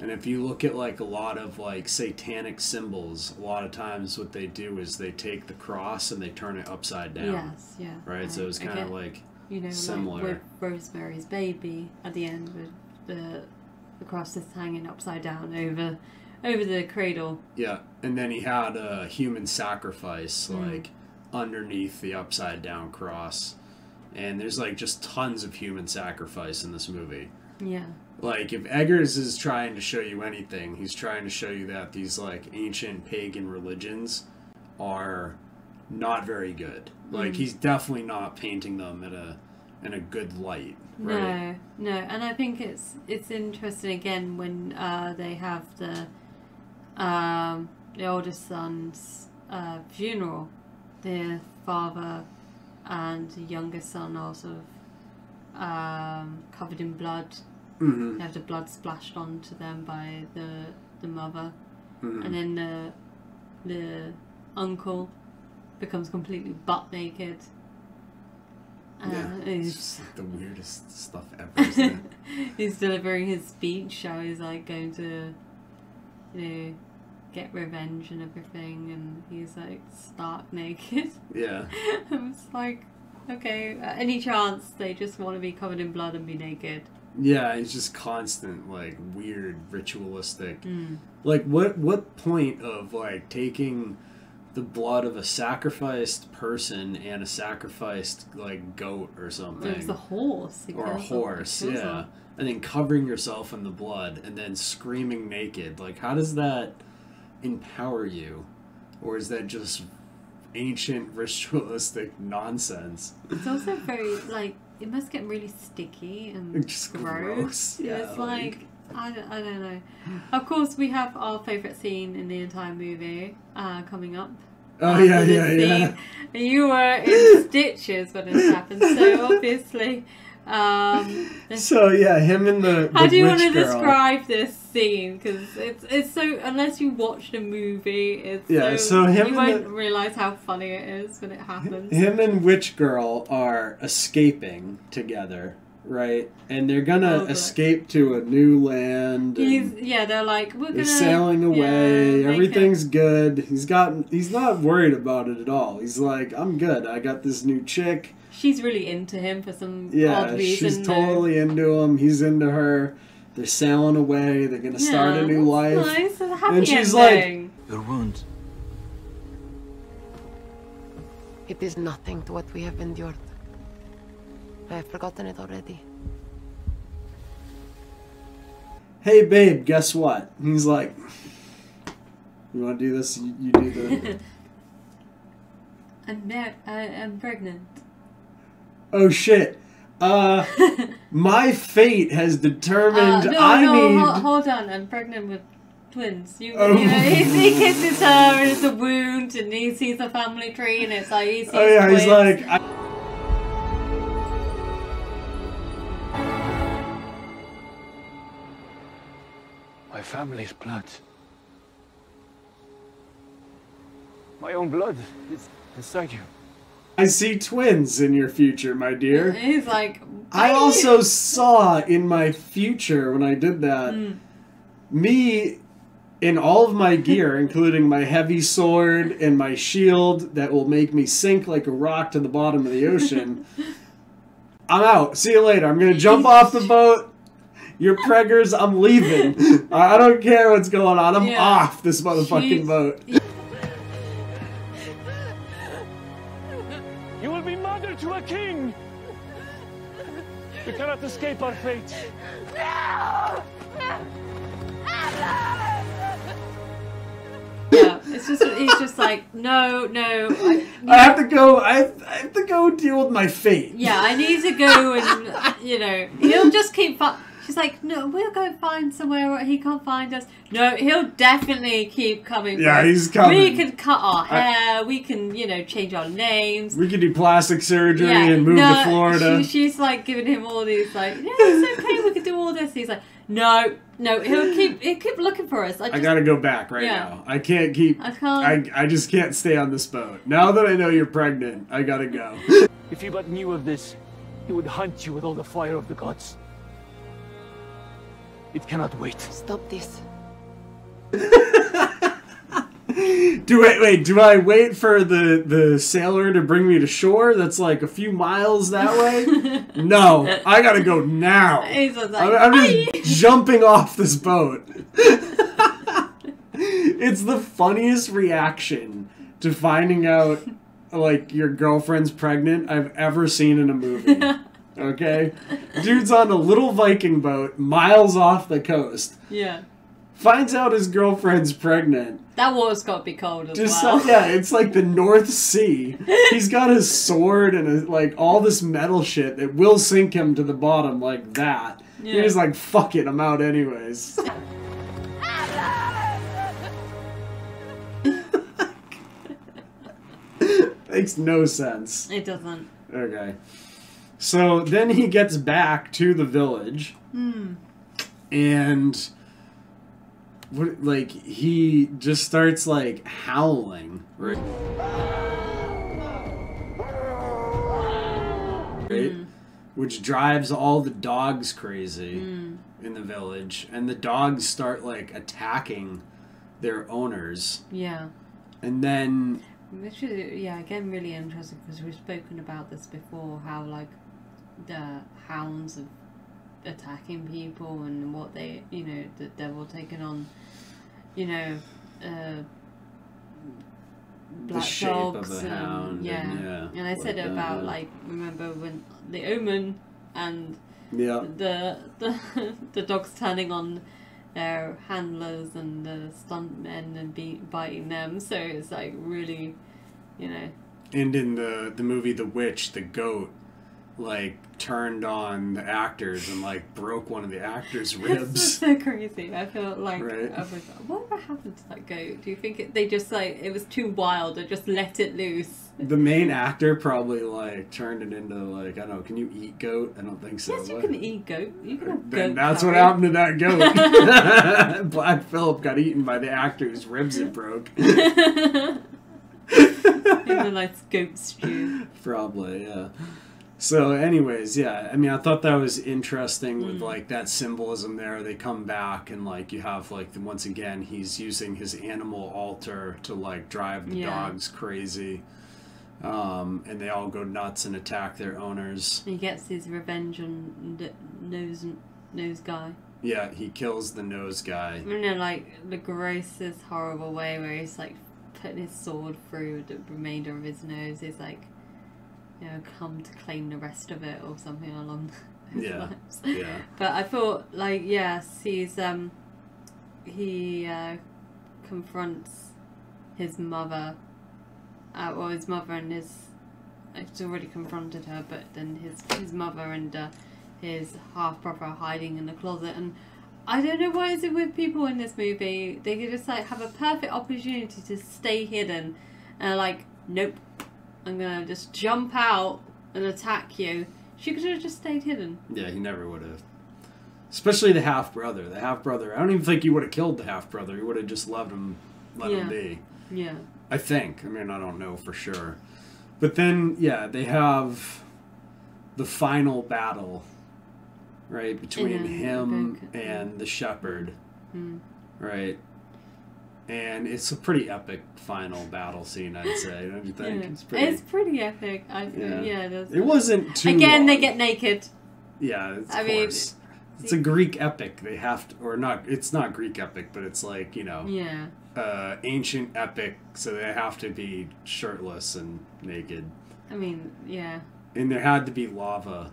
And if you look at like a lot of like satanic symbols, a lot of times what they do is they take the cross and they turn it upside down. Yes, yeah. Right? So it's kind of like you know, similar. like with Rosemary's Baby at the end with the the cross is hanging upside down over over the cradle. Yeah, and then he had a human sacrifice Mm. like underneath the upside down cross. And there's like just tons of human sacrifice in this movie. Yeah. Like if Eggers is trying to show you anything, he's trying to show you that these like ancient pagan religions are not very good. Like Mm. he's definitely not painting them in a in a good light. Right? No, no, and I think it's it's interesting again when uh, they have the um, the oldest son's uh, funeral. The father and the youngest son are sort of um, covered in blood. Mhm. They have the blood splashed onto them by the the mother, Mhm. and then the the uncle becomes completely butt naked. Uh, Yeah, it's just like the weirdest stuff ever. He's delivering his speech how he's like going to you know get revenge and everything and he's like stark naked Yeah. it's like okay at any chance they just want to be covered in blood and be naked Yeah, it's just constant, like weird ritualistic. Mm. Like, what what point of like taking the blood of a sacrificed person and a sacrificed like goat or something, it was a horse or a kills them, he horse, yeah, them. and then covering yourself in the blood and then screaming naked? Like, how does that empower you, or is that just ancient ritualistic nonsense? it's also very like it must get really sticky and just gross, gross, yeah, it's like I, don't- I don't know of course we have our favorite scene in the entire movie uh, coming up Oh, yeah, yeah, yeah. you were in stitches when it happened so obviously um, So yeah, him and the, the how do you want to girl. describe this scene? Because it's it's so unless you watch the movie, it's Yeah, so, so him you won't the- realize how funny it is when it happens. Him and Witch Girl are escaping together, right? And they're gonna Oh, escape to a new land. He's yeah, they're like we're they're gonna sailing away. yeah, Everything's good. He's got. He's not worried about it at all. He's like, I'm good. I got this new chick. She's really into him for some Yeah, odd reason. she's totally into him. He's into her. They're sailing away. They're gonna start a new life. Nice, a happy and she's ending. Your wounds. It is nothing to what we have endured. I have forgotten it already. hey babe, guess what? And he's like, you want to do this? You, you do the. I'm mar- I, I'm pregnant. oh shit! Uh, my fate has determined Uh, no, I no, need. ho- hold on. I'm pregnant with twins. You, Oh. you know, he, he kisses her, and it's a wound, and he sees a family tree, and it's like he sees oh yeah, he's like. I, My family's blood. My own blood is inside you. I see twins in your future, my dear. He's like, I also saw in my future when I did that Mm. me in all of my gear, including my heavy sword and my shield that will make me sink like a rock to the bottom of the ocean. I'm out. See you later. I'm gonna jump off the boat. You're preggers. I'm leaving. I don't care what's going on. I'm Yeah. off this motherfucking She's- boat. Be mother a king! You cannot escape our fate. No! yeah, it's just he's just like, no, no. I, I have to go. I have, I have to go deal with my fate. yeah, I need to go, and you know, he'll just keep. Fi- She's like, no, we'll go find somewhere where he can't find us. No, he'll definitely keep coming. Yeah, us. he's coming. We can cut our I- hair. we can, you know, change our names. We can do plastic surgery Yeah, and move no, to Florida. She, she's like giving him all these like, yeah, it's okay, we could do all this. He's like, no, no, he'll keep he'll keep looking for us. I, just, I gotta go back right Yeah. now. I can't keep. I can't. I, I just can't stay on this boat. Now that I know you're pregnant, I gotta go. If you but knew of this, he would hunt you with all the fire of the gods. It cannot wait. Stop this. do wait, wait. Do I wait for the the sailor to bring me to shore? That's like a few miles that way. no, I gotta go now. He's like, I'm, I'm just jumping off this boat. it's the funniest reaction to finding out like your girlfriend's pregnant I've ever seen in a movie. Okay? Dude's on a little Viking boat miles off the coast. yeah, Finds out his girlfriend's pregnant. that water's got to be cold as Just well. like, yeah, it's like the North Sea. He's got his sword and his, like all this metal shit that will sink him to the bottom like that. Yeah. He's like, fuck it, I'm out anyways. Makes no sense. It doesn't. Okay. So then he gets back to the village Hmm. and what like he just starts like howling, right? Right? Which drives all the dogs crazy Mm. in the village and the dogs start like attacking their owners. Yeah. And then Which is, yeah, again, really interesting because we've spoken about this before how, like, the hounds of attacking people and what they, you know, the devil taking on, you know, uh, black shape of dogs. the and, hound yeah. and, yeah, And I said about, yeah. like, remember when the omen and Yeah. the, the, the dogs turning on their handlers and the stuntmen and be biting them. So it's like really, you know, And in the the movie The Witch, the goat like turned on the actors and like broke one of the actors' ribs. so crazy. I feel like Right. I was like, whatever happened to that goat? Do you think it, they just like it was too wild and just let it loose? the main actor probably like turned it into like I don't know. Can you eat goat? I don't think so. yes, you What? can eat goat. You can have Then goat. that's what happened to that goat. Black Phillip got eaten by the actor whose ribs it broke. In a nice goat stew. Probably, yeah. So, anyways, yeah. I mean, I thought that was interesting with Mm. like that symbolism there. They come back and like you have like the, once again he's using his animal altar to like drive the Yeah. dogs crazy, um, and they all go nuts and attack their owners. He gets his revenge on the nose nose guy. Yeah, he kills the nose guy. You know, like the grossest, horrible way where he's like putting his sword through the remainder of his nose. He's like, you know, come to claim the rest of it or something along those Yeah, lines. yeah. But I thought, like, yes, he's um, he uh, confronts his mother, uh, well, his mother and his it's already confronted her, but then his his mother and uh, his half brother are hiding in the closet, and I don't know what is it with people in this movie. They could just like have a perfect opportunity to stay hidden, and like, nope, I'm gonna just jump out and attack you. She could have just stayed hidden. Yeah, he never would have. Especially the half brother. The half brother. I don't even think he would have killed the half brother. He would have just let him let Yeah. him be. Yeah. I think. I mean, I don't know for sure. But then, yeah, they have the final battle, right, between then him and the shepherd, Hmm. right? And it's a pretty epic final battle scene, I'd say. Don't you think? Yeah. It's pretty. It's pretty epic. I Yeah. yeah. that's- It wasn't too Again, they get naked. Yeah, of I mean, it's a Greek epic. They have to, or not. It's not Greek epic, but it's like you know, Yeah. uh, ancient epic. So they have to be shirtless and naked, I mean, yeah. and there had to be lava,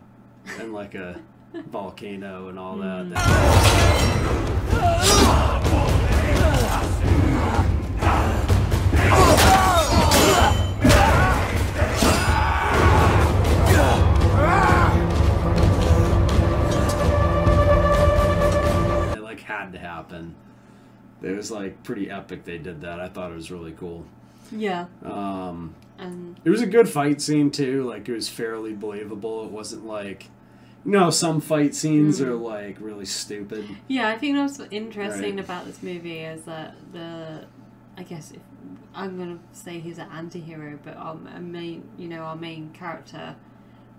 and like a volcano and all that. Had to happen. It was like pretty epic. They did that. I thought it was really cool. Yeah. Um, And it was a good fight scene too. Like it was fairly believable. It wasn't like, you know, some fight scenes Mhm. are like really stupid. Yeah, I think what's interesting Right. about this movie is that the, I guess if, I'm gonna say he's an anti-hero, but our main, you know, our main character,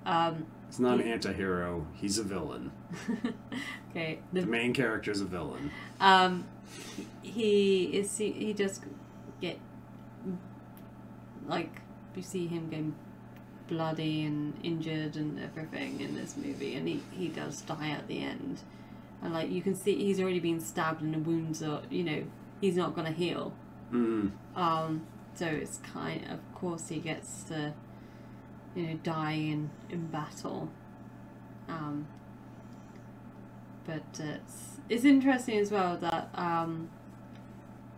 um, It's not an anti-hero. He's a villain. okay, The main character's a villain. um, he is he, he does get like you see him getting bloody and injured and everything in this movie, and he he does die at the end, and like you can see he's already been stabbed and the wounds are you know he's not gonna heal. Mm. Um, so it's kind of course he gets to you know die in in battle. Um, but it's it's interesting as well that um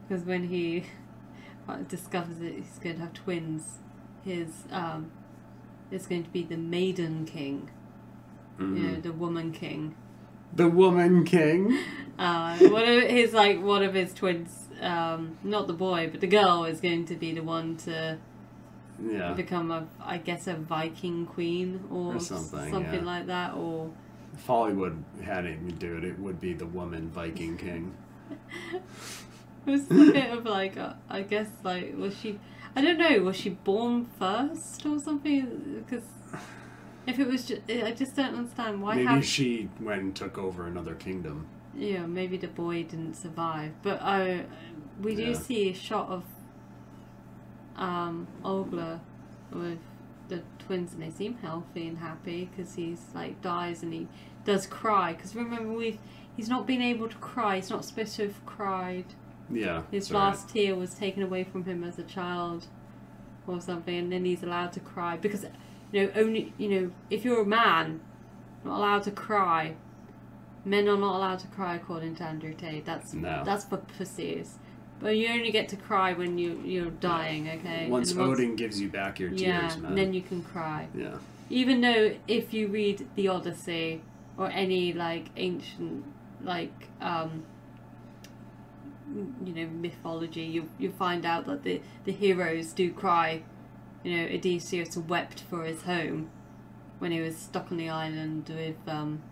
because when he discovers that he's going to have twins, his um is going to be the Maiden King, you know, Mhm. the Woman King. The Woman King. Uh, one of his like one of his twins, um, not the boy, but the girl is going to be the one to Yeah. become a, I guess, a Viking queen or, Or something, something yeah. like that, or If Hollywood had to do it, it would be the woman Viking King. it was a bit of like, uh, I guess, like was she? I don't know. Was she born first or something? Because if it was, just, I just don't understand why. Maybe have, she went and took over another kingdom. Yeah, maybe the boy didn't survive. But uh, we do Yeah. see a shot of um, Olga with the twins, and they seem healthy and happy because he's like dies and he does cry. Because remember, we he's not been able to cry. He's not supposed to have cried. Yeah. His that's right. last tear was taken away from him as a child, or something, and then he's allowed to cry because you know only you know if you're a man, not allowed to cry. Men are not allowed to cry according to Andrew Tate. That's No. that's for pussies. But you only get to cry when you you're dying. Okay. Once And Odin gives you back your tears, yeah, man. then you can cry. Yeah. Even though if you read the Odyssey or any like ancient like um you know mythology, you you find out that the the heroes do cry. You know, Odysseus wept for his home when he was stuck on the island with um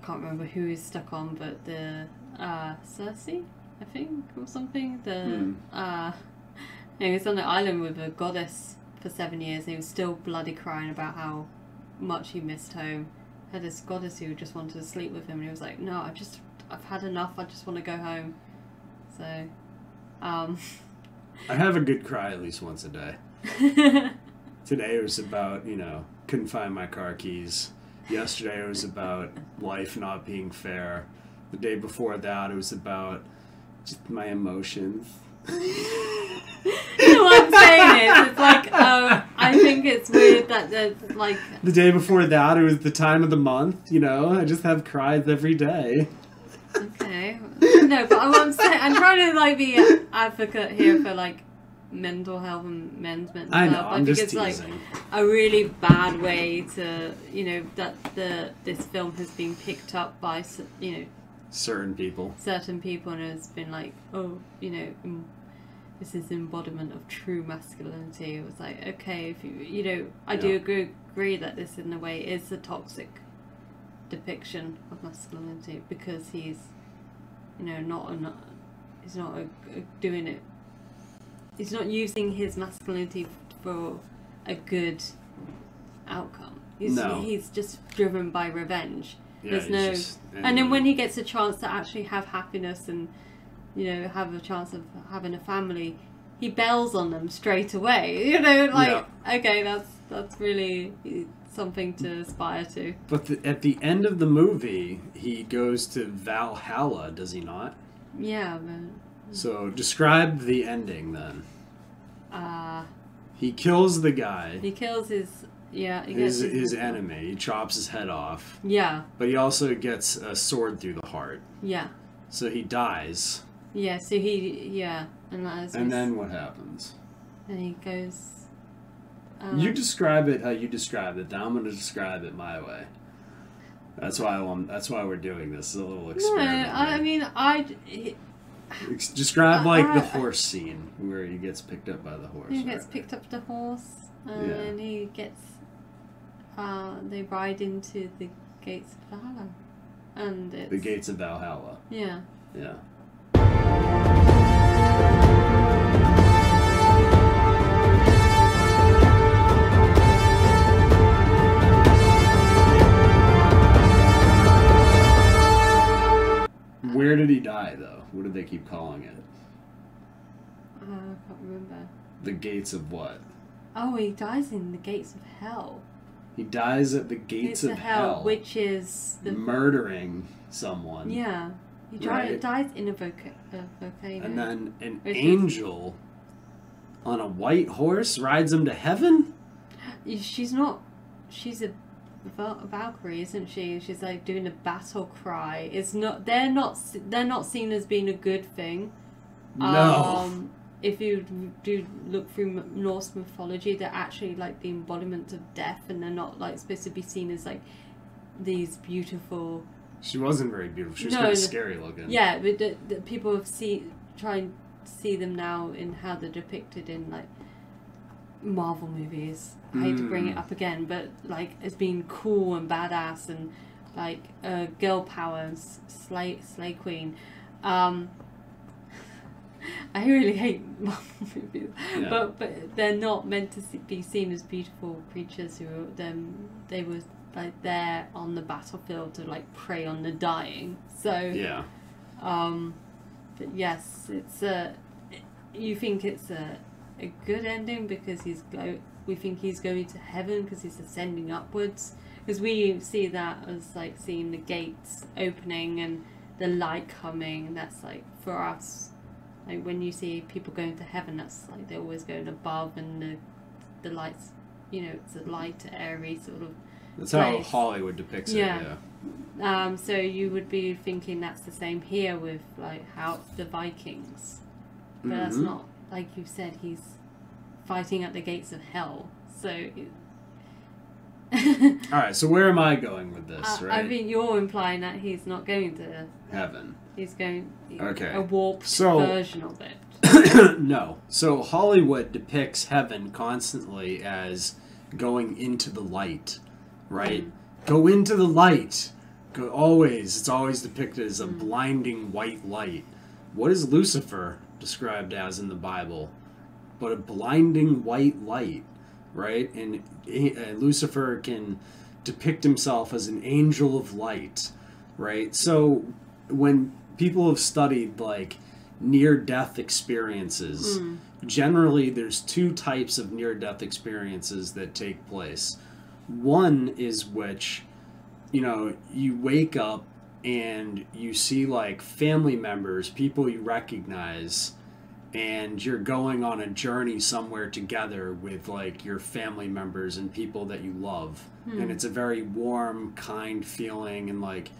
I can't remember who he was stuck on, but the uh Circe, I think, or something. The Hmm. uh he was on the island with a goddess for seven years and he was still bloody crying about how much he missed home. Had this goddess who just wanted to sleep with him and he was like, No, I just I've had enough, I just want to go home. So um I have a good cry at least once a day. Today it was about, you know, couldn't find my car keys. Yesterday it was about life not being fair. The day before that it was about just my emotions. You know I'm saying is, it's like, um, I think it's weird that there's like, The day before that it was the time of the month, you know. I just have cries every day. okay, no, but I'm saying, I'm trying to like be an advocate here for like mental health and men's mental I know, health. I'm I think just it's like teasing. a really bad way to, you know, that the this film has been picked up by, you know, Certain people. certain people and has been like, oh, you know, this is embodiment of true masculinity. It was like, okay, if you, you know, I do agree, agree that this in a way is a toxic depiction of masculinity because he's, you know, not an, he's not a, a- doing it. He's not using his masculinity for a good outcome. He's, No. he's just driven by revenge. Yeah, There's no, just- and then when he gets a chance to actually have happiness and, you know, have a chance of having a family, he bails on them straight away. You know, like okay, that's that's really something to aspire to. But the, at the end of the movie, he goes to Valhalla, does he not? Yeah, but So describe the ending then. uh, He kills the guy, he kills his yeah he his his enemy. He chops his head off. Yeah, But he also gets a sword through the heart. yeah, So he dies. yeah. So he yeah, and as we And then what happens? and he goes. Um, You describe it how you describe it. Now I'm going to describe it my way. That's why I'm, that's why we're doing this. It's a little no, experiment. I, I mean I. Describe like the horse scene where he gets picked up by the horse. He gets picked up the horse, and Yeah. he gets. Uh, they ride into the gates of Valhalla, and it's The gates of Valhalla. Yeah. Yeah. Where did he die, though? What did they keep calling it? Uh, I can't remember. The gates of what? Oh, he dies in the gates of hell. He dies at the gates, of, hell, which is the murdering someone. yeah. He Right. dies in a, voca- a volcano. And then an Or is it- angel on a white horse rides him to heaven? She's not. She's a Val- Valkyrie, isn't she? She's like doing a battle cry. It's not. They're not. They're not seen as being a good thing. No. Um, if you do look through Norse mythology, they're actually like the embodiment of death, and they're not like supposed to be seen as like these beautiful. She wasn't very beautiful. She was No, kind of scary looking. Yeah, but the, the people have seen try and see them now in how they're depicted in like Marvel movies. I hate to bring it Mm. up again, but like as being cool and badass and like uh, girl power and slay slay queen. Um, I really hate Marvel movies, Yeah. but but they're not meant to be seen as beautiful creatures who are them. They were like there on the battlefield to like prey on the dying. So Yeah. um, but yes, it's a. You think it's a a good ending because he's go. We think he's going to heaven because he's ascending upwards. Because we see that as like seeing the gates opening and the light coming. And that's like for us, like when you see people going to heaven, that's like they're always going above and the the lights. You know, it's a light, airy sort of. That's how. Hollywood depicts it, Yeah. Um, so you would be thinking that's the same here with like how the Vikings, but that's Mhm. not like you said. He's fighting at the gates of hell. So it- All right, so where am I going with this, I, right? I mean, you're implying that he's not going to. Heaven. He's going Okay. a warped So- version of it. no. So Hollywood depicts heaven constantly as going into the light, right? Mm. Go into the light. Go always. It's always depicted as a Mm. blinding white light. What is Lucifer described as in the Bible? But a blinding white light, right? And uh, Lucifer can depict himself as an angel of light, right? So when people have studied like near death experiences, Mm. generally there's two types of near death experiences that take place. One is which, you know, you wake up and you see like family members, people you recognize, and you're going on a journey somewhere together with like your family members and people that you love. Hmm. And it's a very warm, kind feeling and like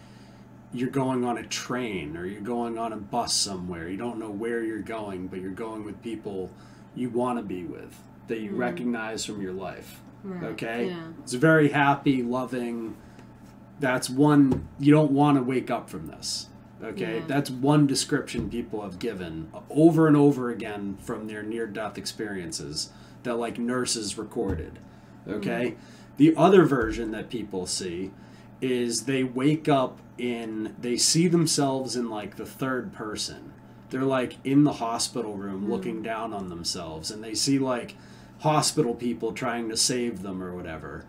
you're going on a train or you're going on a bus somewhere. You don't know where you're going, but you're going with people you want to be with, that you Mm. recognize from your life. Right, Okay? yeah. It's very happy, loving. That's one, you don't want to wake up from this. Okay? Yeah. That's one description people have given over and over again from their near death experiences that, like, nurses recorded. Okay? The other version that people see is they wake up in, they see themselves in, like, the third person. They're, like, in the hospital room Mm. looking down on themselves, and they see, like, hospital people trying to save them or whatever.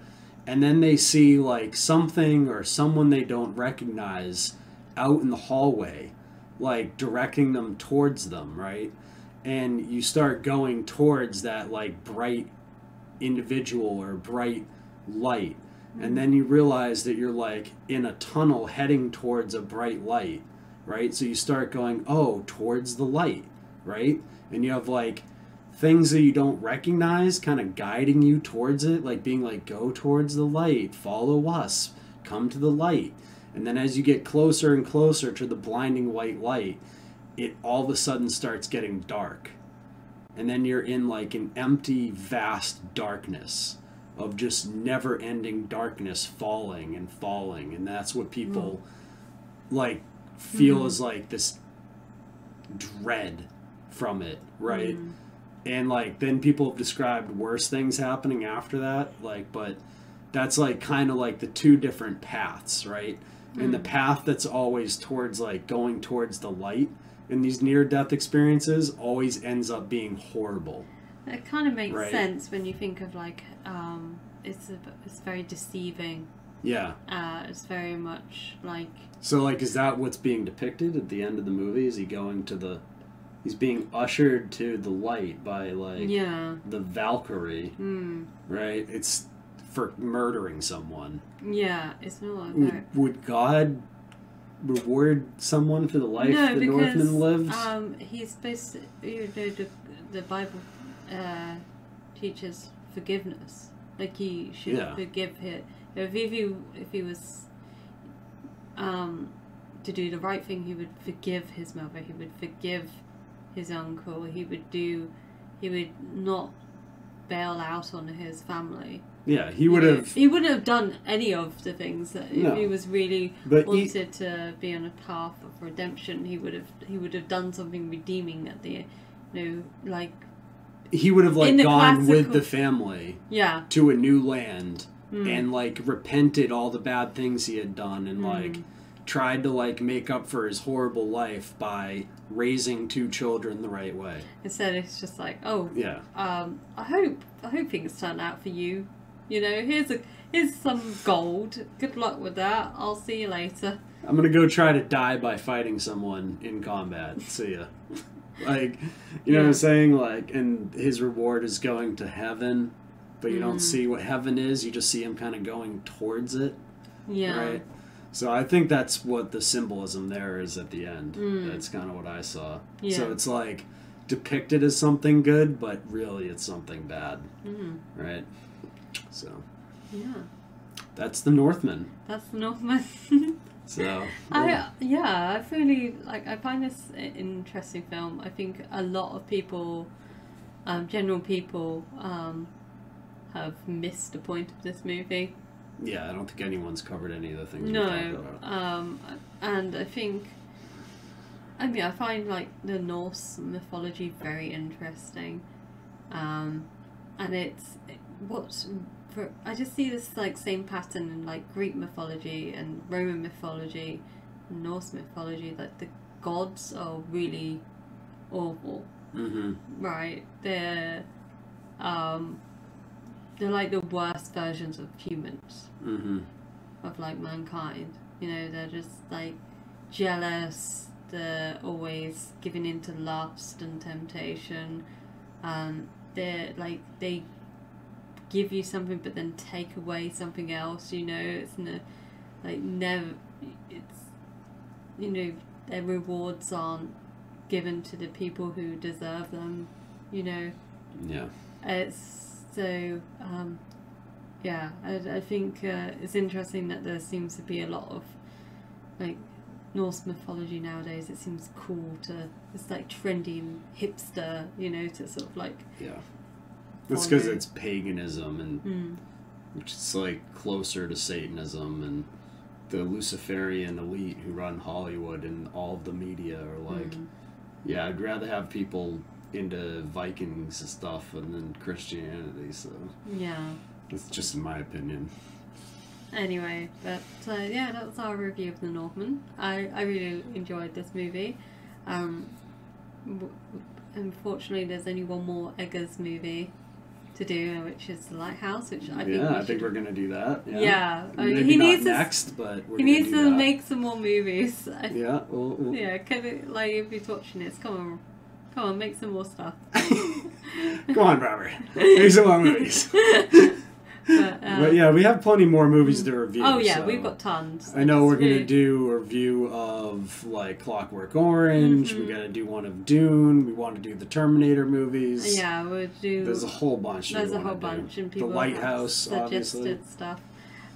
And then they see, like, something or someone they don't recognize out in the hallway, like, directing them towards them, right? And you start going towards that, like, bright individual or bright light. And then you realize that you're like in a tunnel heading towards a bright light, right? So you start going, oh, towards the light, right? And you have like things that you don't recognize kind of guiding you towards it, like being like, go towards the light, follow us, come to the light. And then as you get closer and closer to the blinding white light, it all of a sudden starts getting dark and then you're in like an empty vast darkness of just never ending darkness falling and falling. And that's what people like feel Mhm. is like this dread from it right? And like then people have described worse things happening after that like but that's like kind of like the two different paths right? And the Mm. path that's always towards like going towards the light in these near death experiences always ends up being horrible It kind of makes Right. sense when you think of like um, it's a, it's very deceiving. yeah Uh, it's very much like so like is that what's being depicted at the end of the movie is he going to the he's being ushered to the light by like Yeah. the valkyrie Hmm. right it's for murdering someone yeah, it's not a very would, would god reward someone for the life no the because northman lives? um, he's supposed to you know the the Bible uh, teaches forgiveness. Like he should Yeah. forgive him if if he if he was um to do the right thing, he would forgive his mother. He would forgive his uncle. He would do. He would not bail out on his family. yeah he would have He wouldn't have done any of the things that No. if he was really But he- wanted to be on a path of redemption. He would have. He would have done something redeeming at the, you know, like he would have like gone with the family Yeah. to a new land Mm. and like repented all the bad things he had done and Mm. like tried to like make up for his horrible life by raising two children the right way instead it's just like, oh, Yeah. Um, I hope I hope things turn out for you. You know, here's a here's some gold. Good luck with that. I'll see you later. i'm gonna go try to die by fighting someone in combat see ya like you know what i'm saying like and his reward is going to heaven but you don't Mm. see what heaven is you just see him kind of going towards it Yeah. Right. So I think that's what the symbolism there is at the end. Mm. That's kind of what I saw. Yeah. So it's like depicted as something good, but really it's something bad. Mm. Right. So Yeah. that's the Northman. That's the Northman. So I yeah, I really like. I find this an interesting film. I think a lot of people, um, general people, um, have missed the point of this movie. yeah, I don't think anyone's covered any of the things. No, um, and I think, I mean, I find like the Norse mythology very interesting, um, and it's what's for. I just see this like same pattern in like Greek mythology and Roman mythology, Norse mythology. Like the gods are really awful, Mm-hmm. right? They're, um, they're like the worst versions of humans Mm-hmm. of like mankind. You know, they're just like jealous. They're always giving into lust and temptation. Um, they're like they give you something, but then take away something else. You know, it's no, like never. It's you know their rewards aren't given to the people who deserve them. You know, Yeah. it's so um, yeah. I, I think uh, it's interesting that there seems to be a lot of like Norse mythology nowadays. It seems cool to it's like trendy and hipster, you know, to sort of like Yeah. It's because it's paganism and Mm. which is like closer to Satanism and the Luciferian elite who run Hollywood and all of the media are like, Mm. yeah, I'd rather have people into Vikings and stuff and then Christianity. So yeah. it's just in my opinion. Anyway, but uh, yeah, that's our review of The Northman. I, I really enjoyed this movie. Um, w- unfortunately, there's only one more Eggers movie to do, which is The Lighthouse, which I think yeah, I think we're gonna do that. Yeah, Yeah, I mean, maybe he not needs to next, but he needs to that. make some more movies. I, Yeah, we'll, we'll- yeah. Kevin, like if he's watching this, come on, come on, make some more stuff. Come on, Robert. Make some more movies. But, uh, But yeah, we have plenty more movies to review. Oh yeah, so- we've got tons. I know we're gonna do a review of like Clockwork Orange. Mhm. We gotta do one of Dune. We want to do the Terminator movies. Yeah, we'll do. There's a whole bunch. There's a whole do. bunch, and the people have Lighthouse, suggested stuff.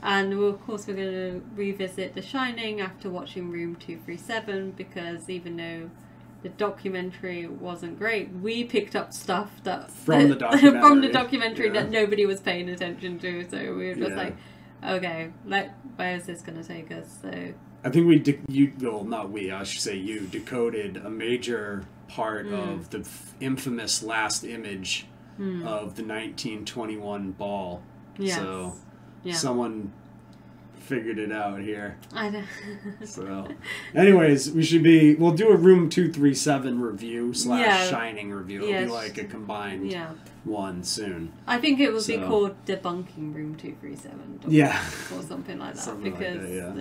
And we'll, of course, we're going to revisit The Shining after watching Room Two Three Seven because even though the documentary wasn't great, we picked up stuff that From the from the documentary, documentary yeah. that nobody was paying attention to. So we were just Yeah. like, okay, like where is this going to take us? So I think we de- you well not we I should say you decoded a major part Mm. of the f- infamous last image Mm. of the 1921 ball. Yes. So Yeah. someone figured it out here. I don't. So, anyways, we should be. We'll do a Room Two Three Seven review slash Yeah. Shining review. It'll Yes. be like a combined Yeah. one soon. I think it be So- called debunking room two three seven. Yeah. or something like that Something like because that, yeah.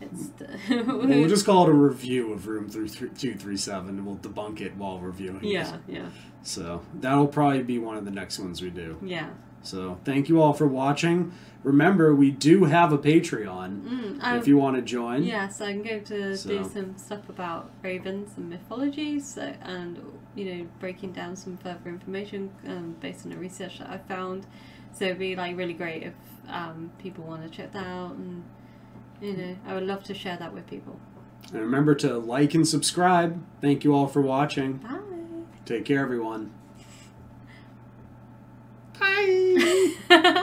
it's mm. Well, we'll just call it a review of Room Two Three Seven, and we'll debunk it while reviewing. it. yeah yeah So that'll probably be one of the next ones we do. yeah. So thank you all for watching. Remember, we do have a Patreon Mm, if you want to join. Yes, I'm going to So- do some stuff about ravens and mythology, so, and you know, breaking down some further information um, based on the research that I found. So it'd be like really great if um, people want to check that out, and you know, I would love to share that with people. And remember to like and subscribe. Thank you all for watching. Bye. Take care, everyone. Bye.